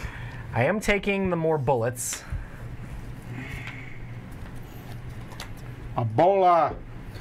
Speaker 2: *laughs*
Speaker 4: I am taking the more bullets.
Speaker 1: Ebola.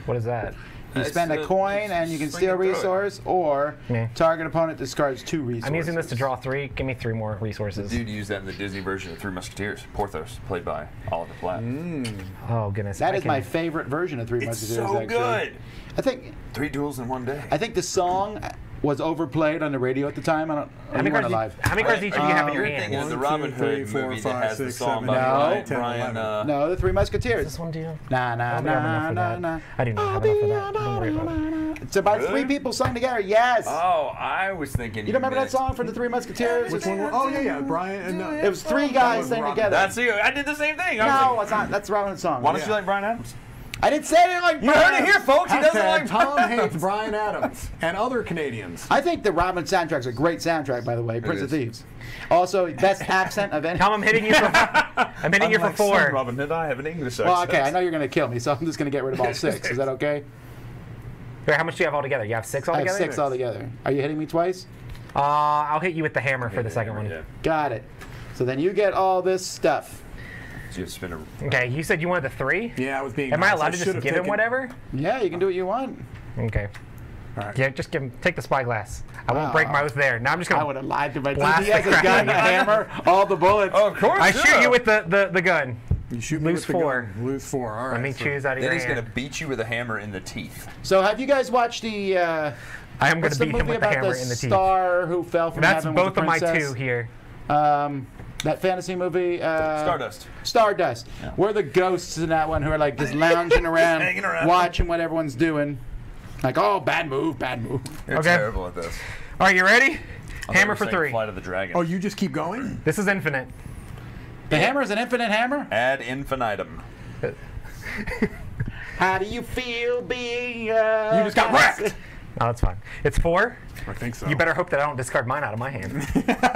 Speaker 4: What is that?
Speaker 1: You
Speaker 2: It's
Speaker 1: spend a coin and you can steal
Speaker 2: and
Speaker 1: resource, or
Speaker 4: Yeah.
Speaker 1: target opponent discards two resources.
Speaker 4: I'm using this to draw three. Give me three more resources.
Speaker 2: Dude used that in the Disney version of Three Musketeers. Porthos, played by Oliver Platt. Mm.
Speaker 4: Oh goodness.
Speaker 1: That
Speaker 4: I
Speaker 1: is my favorite version of Three
Speaker 2: It's
Speaker 1: Musketeers.
Speaker 2: so
Speaker 1: actually.
Speaker 2: good.
Speaker 1: I think
Speaker 2: Three duels in one day.
Speaker 1: I think the song was overplayed on the radio at the time. I don't.
Speaker 4: How many
Speaker 1: you weren't
Speaker 4: cards?
Speaker 1: alive.
Speaker 4: How many cards each do you have in your
Speaker 2: You're
Speaker 4: hand?
Speaker 2: thinking the Robin
Speaker 3: two, three,
Speaker 2: Hood
Speaker 3: four,
Speaker 2: movie
Speaker 3: five,
Speaker 2: that has the song by
Speaker 1: eight,
Speaker 2: Bryan.
Speaker 3: nine, ten,
Speaker 2: uh,
Speaker 1: No, the Three Musketeers.
Speaker 4: This one do.
Speaker 1: Nah, nah, nah, nah, nah, nah.
Speaker 4: I do not have enough for that. Don't worry about it.
Speaker 1: It's about three people sung together. Yes.
Speaker 2: Oh, I was thinking.
Speaker 1: you don't remember that song from the Three Musketeers?
Speaker 3: Which one? Oh yeah, yeah. Bryan and uh,
Speaker 1: It was three guys
Speaker 3: was
Speaker 1: sang together.
Speaker 2: That's you. I did the same thing. I was
Speaker 1: no, it's not. That's Robin's song.
Speaker 2: Why don't you
Speaker 3: Yeah.
Speaker 2: like Bryan Adams?
Speaker 1: I didn't say it like
Speaker 2: You heard it here, folks. He doesn't
Speaker 3: Hashtag
Speaker 2: like *laughs*
Speaker 3: Tom
Speaker 2: Bryan
Speaker 3: hates
Speaker 2: Adams.
Speaker 3: Bryan Adams and other Canadians.
Speaker 1: I think the Robin soundtrack's a great soundtrack, by the way. Prince of
Speaker 2: is.
Speaker 1: Thieves. Also, best accent of any.
Speaker 4: Tom, I'm hitting you for. I'm hitting you for
Speaker 2: Unlike some
Speaker 4: four.
Speaker 2: Robin Hood, I have an English accent.
Speaker 1: Well, okay, I know you're gonna kill me, so I'm just gonna get rid of all *laughs* six. Is that okay?
Speaker 4: Wait, how much do you have altogether? You have six
Speaker 1: I have
Speaker 4: altogether.
Speaker 1: six altogether. Are you hitting me twice?
Speaker 4: Uh, I'll hit you with the hammer for the second one.
Speaker 2: Yeah.
Speaker 1: Got it. So then you get all this stuff.
Speaker 2: So you have to spin a.
Speaker 4: Okay, you said you wanted the three.
Speaker 3: Yeah, I was being.
Speaker 4: Am I
Speaker 3: nice.
Speaker 4: allowed to just
Speaker 3: have
Speaker 4: give him whatever?
Speaker 1: Yeah, you can do what you want.
Speaker 4: Okay.
Speaker 3: All right.
Speaker 4: Yeah, just give him. Take the spyglass. I won't
Speaker 1: Wow.
Speaker 4: break my oath there. Now I'm just gonna.
Speaker 1: I would have lied to my
Speaker 4: Blast
Speaker 1: He has
Speaker 4: the
Speaker 1: a
Speaker 4: crap
Speaker 1: gun, a
Speaker 4: out of you.
Speaker 1: hammer, all the bullets.
Speaker 2: Oh, of course.
Speaker 4: I shoot you with the, the, the gun.
Speaker 3: You shoot me
Speaker 4: Lose
Speaker 3: with the
Speaker 4: four.
Speaker 3: gun. Lose four. All right.
Speaker 4: Let me
Speaker 3: so-
Speaker 4: choose out of
Speaker 2: Then
Speaker 4: your
Speaker 2: he's
Speaker 4: hand.
Speaker 2: gonna beat you with a hammer in the teeth.
Speaker 1: So have you guys watched the? Uh,
Speaker 4: I am gonna beat
Speaker 1: movie
Speaker 4: him with the
Speaker 1: about
Speaker 4: hammer
Speaker 1: the
Speaker 4: in the teeth.
Speaker 1: star who fell from
Speaker 4: That's
Speaker 1: heaven with
Speaker 4: both
Speaker 1: the
Speaker 4: of my two here.
Speaker 1: Um, that fantasy movie. Uh,
Speaker 2: Stardust.
Speaker 1: Stardust. We're the ghosts in that one who are like just lounging *laughs* around,
Speaker 2: Hanging around.
Speaker 1: watching what everyone's doing. Like, oh, bad move, bad move.
Speaker 2: You're
Speaker 4: Okay.
Speaker 2: terrible at this.
Speaker 4: All right, you ready?
Speaker 2: I
Speaker 4: Hammer for
Speaker 2: you were saying
Speaker 4: three.
Speaker 2: Flight of the Dragon.
Speaker 3: Oh, you just keep going? *clears throat*
Speaker 4: This is infinite.
Speaker 1: The hammer is an infinite hammer.
Speaker 2: Ad infinitum. *laughs*
Speaker 1: How do you feel being? Uh,
Speaker 3: You just got wrecked.
Speaker 4: Oh, that's fine. It's four.
Speaker 3: I think so.
Speaker 4: You better hope that I don't discard mine out of my hand *laughs*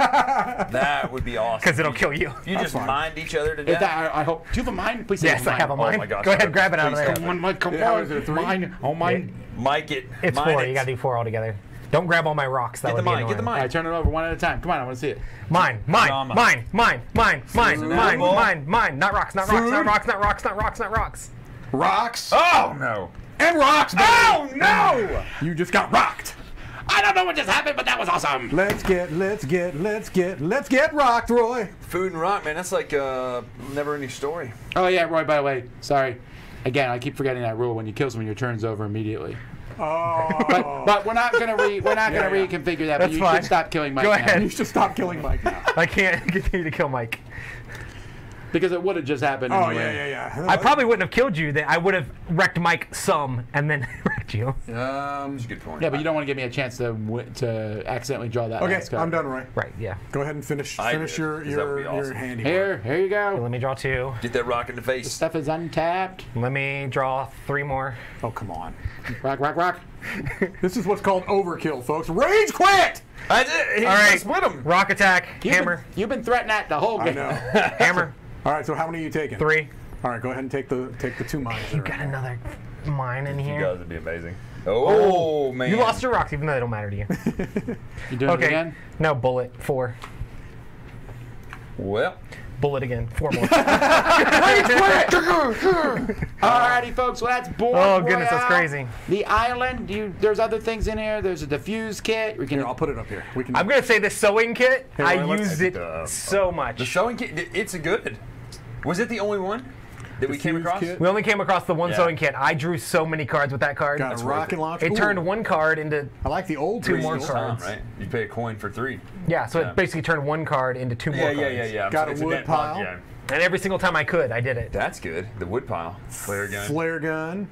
Speaker 2: That would be awesome.
Speaker 4: because it'll kill you.
Speaker 2: If you just
Speaker 3: fine.
Speaker 2: mind each other to death.
Speaker 1: I, I hope. Do you have a mine? Please say
Speaker 4: Yes,
Speaker 1: you
Speaker 4: I have a oh
Speaker 1: mine.
Speaker 4: mine.
Speaker 2: my gosh,
Speaker 4: Go ahead,
Speaker 2: hope-
Speaker 4: grab it out of
Speaker 2: please
Speaker 4: there.
Speaker 2: come
Speaker 1: Come on, Mike, come
Speaker 3: Yeah,
Speaker 1: on.
Speaker 3: Oh, is it, a three?
Speaker 1: Mine. Oh, mine.
Speaker 2: Mike it.
Speaker 4: It's
Speaker 2: Mine
Speaker 4: four.
Speaker 2: it.
Speaker 4: You gotta do four altogether. Don't grab all my rocks. That
Speaker 2: Get the
Speaker 4: would be
Speaker 2: mine. Get the
Speaker 4: annoying.
Speaker 1: All
Speaker 2: mine.
Speaker 1: right, turn it over one at a time. Come on, I want to see it.
Speaker 4: Mine, mine,
Speaker 2: Drama.
Speaker 4: mine, mine, mine, mine, mine,
Speaker 2: Apple.
Speaker 4: mine, mine. Not rocks, not rocks, not
Speaker 3: Food.
Speaker 4: rocks, not rocks, not rocks, not rocks.
Speaker 3: Rocks.
Speaker 2: Oh no.
Speaker 3: And rocks, baby.
Speaker 2: Oh no.
Speaker 3: You just got rocked.
Speaker 1: I don't know what just happened, but that was awesome.
Speaker 3: Let's get, let's get, let's get, let's get rocked, Roy.
Speaker 2: Food and rock, man. That's like uh, never ending story.
Speaker 1: Oh yeah, Roy. By the way, sorry. Again, I keep forgetting that rule. When you kill someone, your turn's over immediately.
Speaker 3: Oh.
Speaker 1: But but we're not gonna re we're not gonna *laughs*
Speaker 3: Yeah, yeah.
Speaker 1: reconfigure that.
Speaker 4: That's
Speaker 1: but you
Speaker 4: fine.
Speaker 1: should stop killing Mike
Speaker 4: Go
Speaker 1: now.
Speaker 4: ahead.
Speaker 3: you should stop killing Mike now. *laughs*
Speaker 4: I can't continue to kill Mike.
Speaker 1: Because it would have just happened.
Speaker 3: Oh,
Speaker 1: anyway.
Speaker 3: yeah, yeah, yeah.
Speaker 4: I probably wouldn't have killed you. Then I would have wrecked Mike some and then *laughs* wrecked you.
Speaker 3: Um,
Speaker 2: That's a good point.
Speaker 1: Yeah, but you don't want to give me a chance to wi- to accidentally draw that.
Speaker 3: okay,
Speaker 1: card.
Speaker 3: I'm done, Roy.
Speaker 4: Right. Yeah.
Speaker 3: Go ahead and finish
Speaker 2: I
Speaker 3: finish
Speaker 2: did,
Speaker 3: your
Speaker 2: 'cause
Speaker 3: your,
Speaker 2: be
Speaker 3: your
Speaker 2: awesome.
Speaker 3: handy.
Speaker 1: Here, here you go.
Speaker 4: Let me draw two.
Speaker 2: Get that rock in the face.
Speaker 1: Stuff is untapped.
Speaker 4: Let me draw three more.
Speaker 3: Oh, come on.
Speaker 1: Rock, rock, rock. *laughs*
Speaker 3: This is what's called overkill, folks. Rage quit!
Speaker 2: That's it. He
Speaker 4: All right.
Speaker 2: split him.
Speaker 4: Rock attack.
Speaker 1: You've
Speaker 4: hammer.
Speaker 1: Been, you've been threatening that the whole
Speaker 3: I
Speaker 1: game.
Speaker 3: know. *laughs*
Speaker 4: hammer.
Speaker 3: All right, so how many are you taking?
Speaker 4: Three.
Speaker 3: All right, go ahead and take the take the two mines.
Speaker 4: You
Speaker 3: there.
Speaker 4: got another mine in
Speaker 2: He
Speaker 4: here.
Speaker 2: does. It'd be amazing. Oh, oh man.
Speaker 4: You lost your rocks, even though they don't matter to you. *laughs*
Speaker 1: You doing it
Speaker 4: Okay.
Speaker 1: again?
Speaker 4: No bullet. Four.
Speaker 2: Well,
Speaker 4: Bullet again. Four more. *laughs*
Speaker 1: Alrighty, folks. Well, that's Born
Speaker 4: Oh, goodness, that's crazy.
Speaker 1: The island. You, there's other things in here. There's a diffuse kit. We can.
Speaker 3: Here, I'll put it up here. We can.
Speaker 4: I'm gonna say the sewing kit.
Speaker 3: Here,
Speaker 4: I
Speaker 3: Roy, let's-
Speaker 4: used it
Speaker 2: Uh,
Speaker 4: so much.
Speaker 2: The
Speaker 4: much.
Speaker 2: sewing kit, it's a good. Was it the only one that we came across?
Speaker 3: kit.
Speaker 4: We only came across the one
Speaker 2: Yeah.
Speaker 4: sewing kit. I drew so many cards with that card.
Speaker 3: got a rocket launcher.
Speaker 4: It
Speaker 3: Ooh,
Speaker 4: turned one card into
Speaker 3: I like the old
Speaker 4: two more cards.
Speaker 2: Tom, right? You pay a coin for three.
Speaker 4: yeah. So
Speaker 2: Yeah.
Speaker 4: it basically turned one card into two
Speaker 2: Yeah,
Speaker 4: more
Speaker 2: yeah,
Speaker 4: cards.
Speaker 2: yeah, yeah.
Speaker 3: Got a
Speaker 2: It's
Speaker 3: wood
Speaker 2: net pod,
Speaker 3: pile.
Speaker 2: Yeah,
Speaker 4: And every single time I could, I did it.
Speaker 2: that's good. The wood pile, flare gun.
Speaker 3: Flare gun.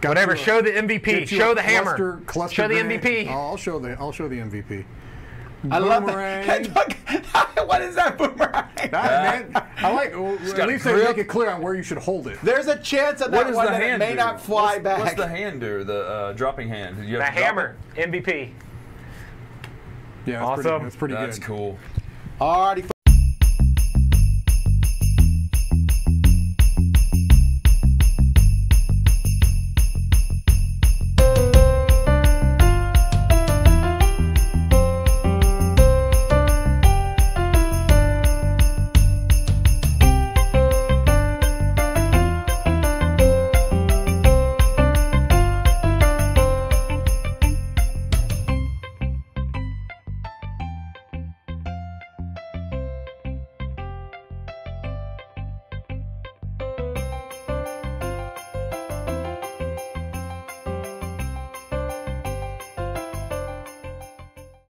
Speaker 3: Got
Speaker 4: Whatever.
Speaker 3: you a-
Speaker 4: Show the MVP. Show
Speaker 3: a
Speaker 4: the hammer.
Speaker 3: cluster- cluster
Speaker 4: Show the
Speaker 3: grenade.
Speaker 4: MVP.
Speaker 3: I'll show the. I'll show the MVP.
Speaker 1: I love
Speaker 3: Boomerang.
Speaker 1: that. *laughs* what is that boomerang?
Speaker 3: Man, I like. Well, at least they make it clear on where you should hold it.
Speaker 1: There's a chance of that one that it may
Speaker 2: do?
Speaker 1: not fly
Speaker 2: what's,
Speaker 1: back.
Speaker 2: What's the hand do? The uh, dropping hand? You
Speaker 4: The
Speaker 2: have to drop
Speaker 4: hammer. MVP.
Speaker 3: Yeah, that's
Speaker 4: Awesome.
Speaker 3: pretty, that's pretty
Speaker 2: it? That's
Speaker 3: good.
Speaker 2: cool.
Speaker 1: Alrighty,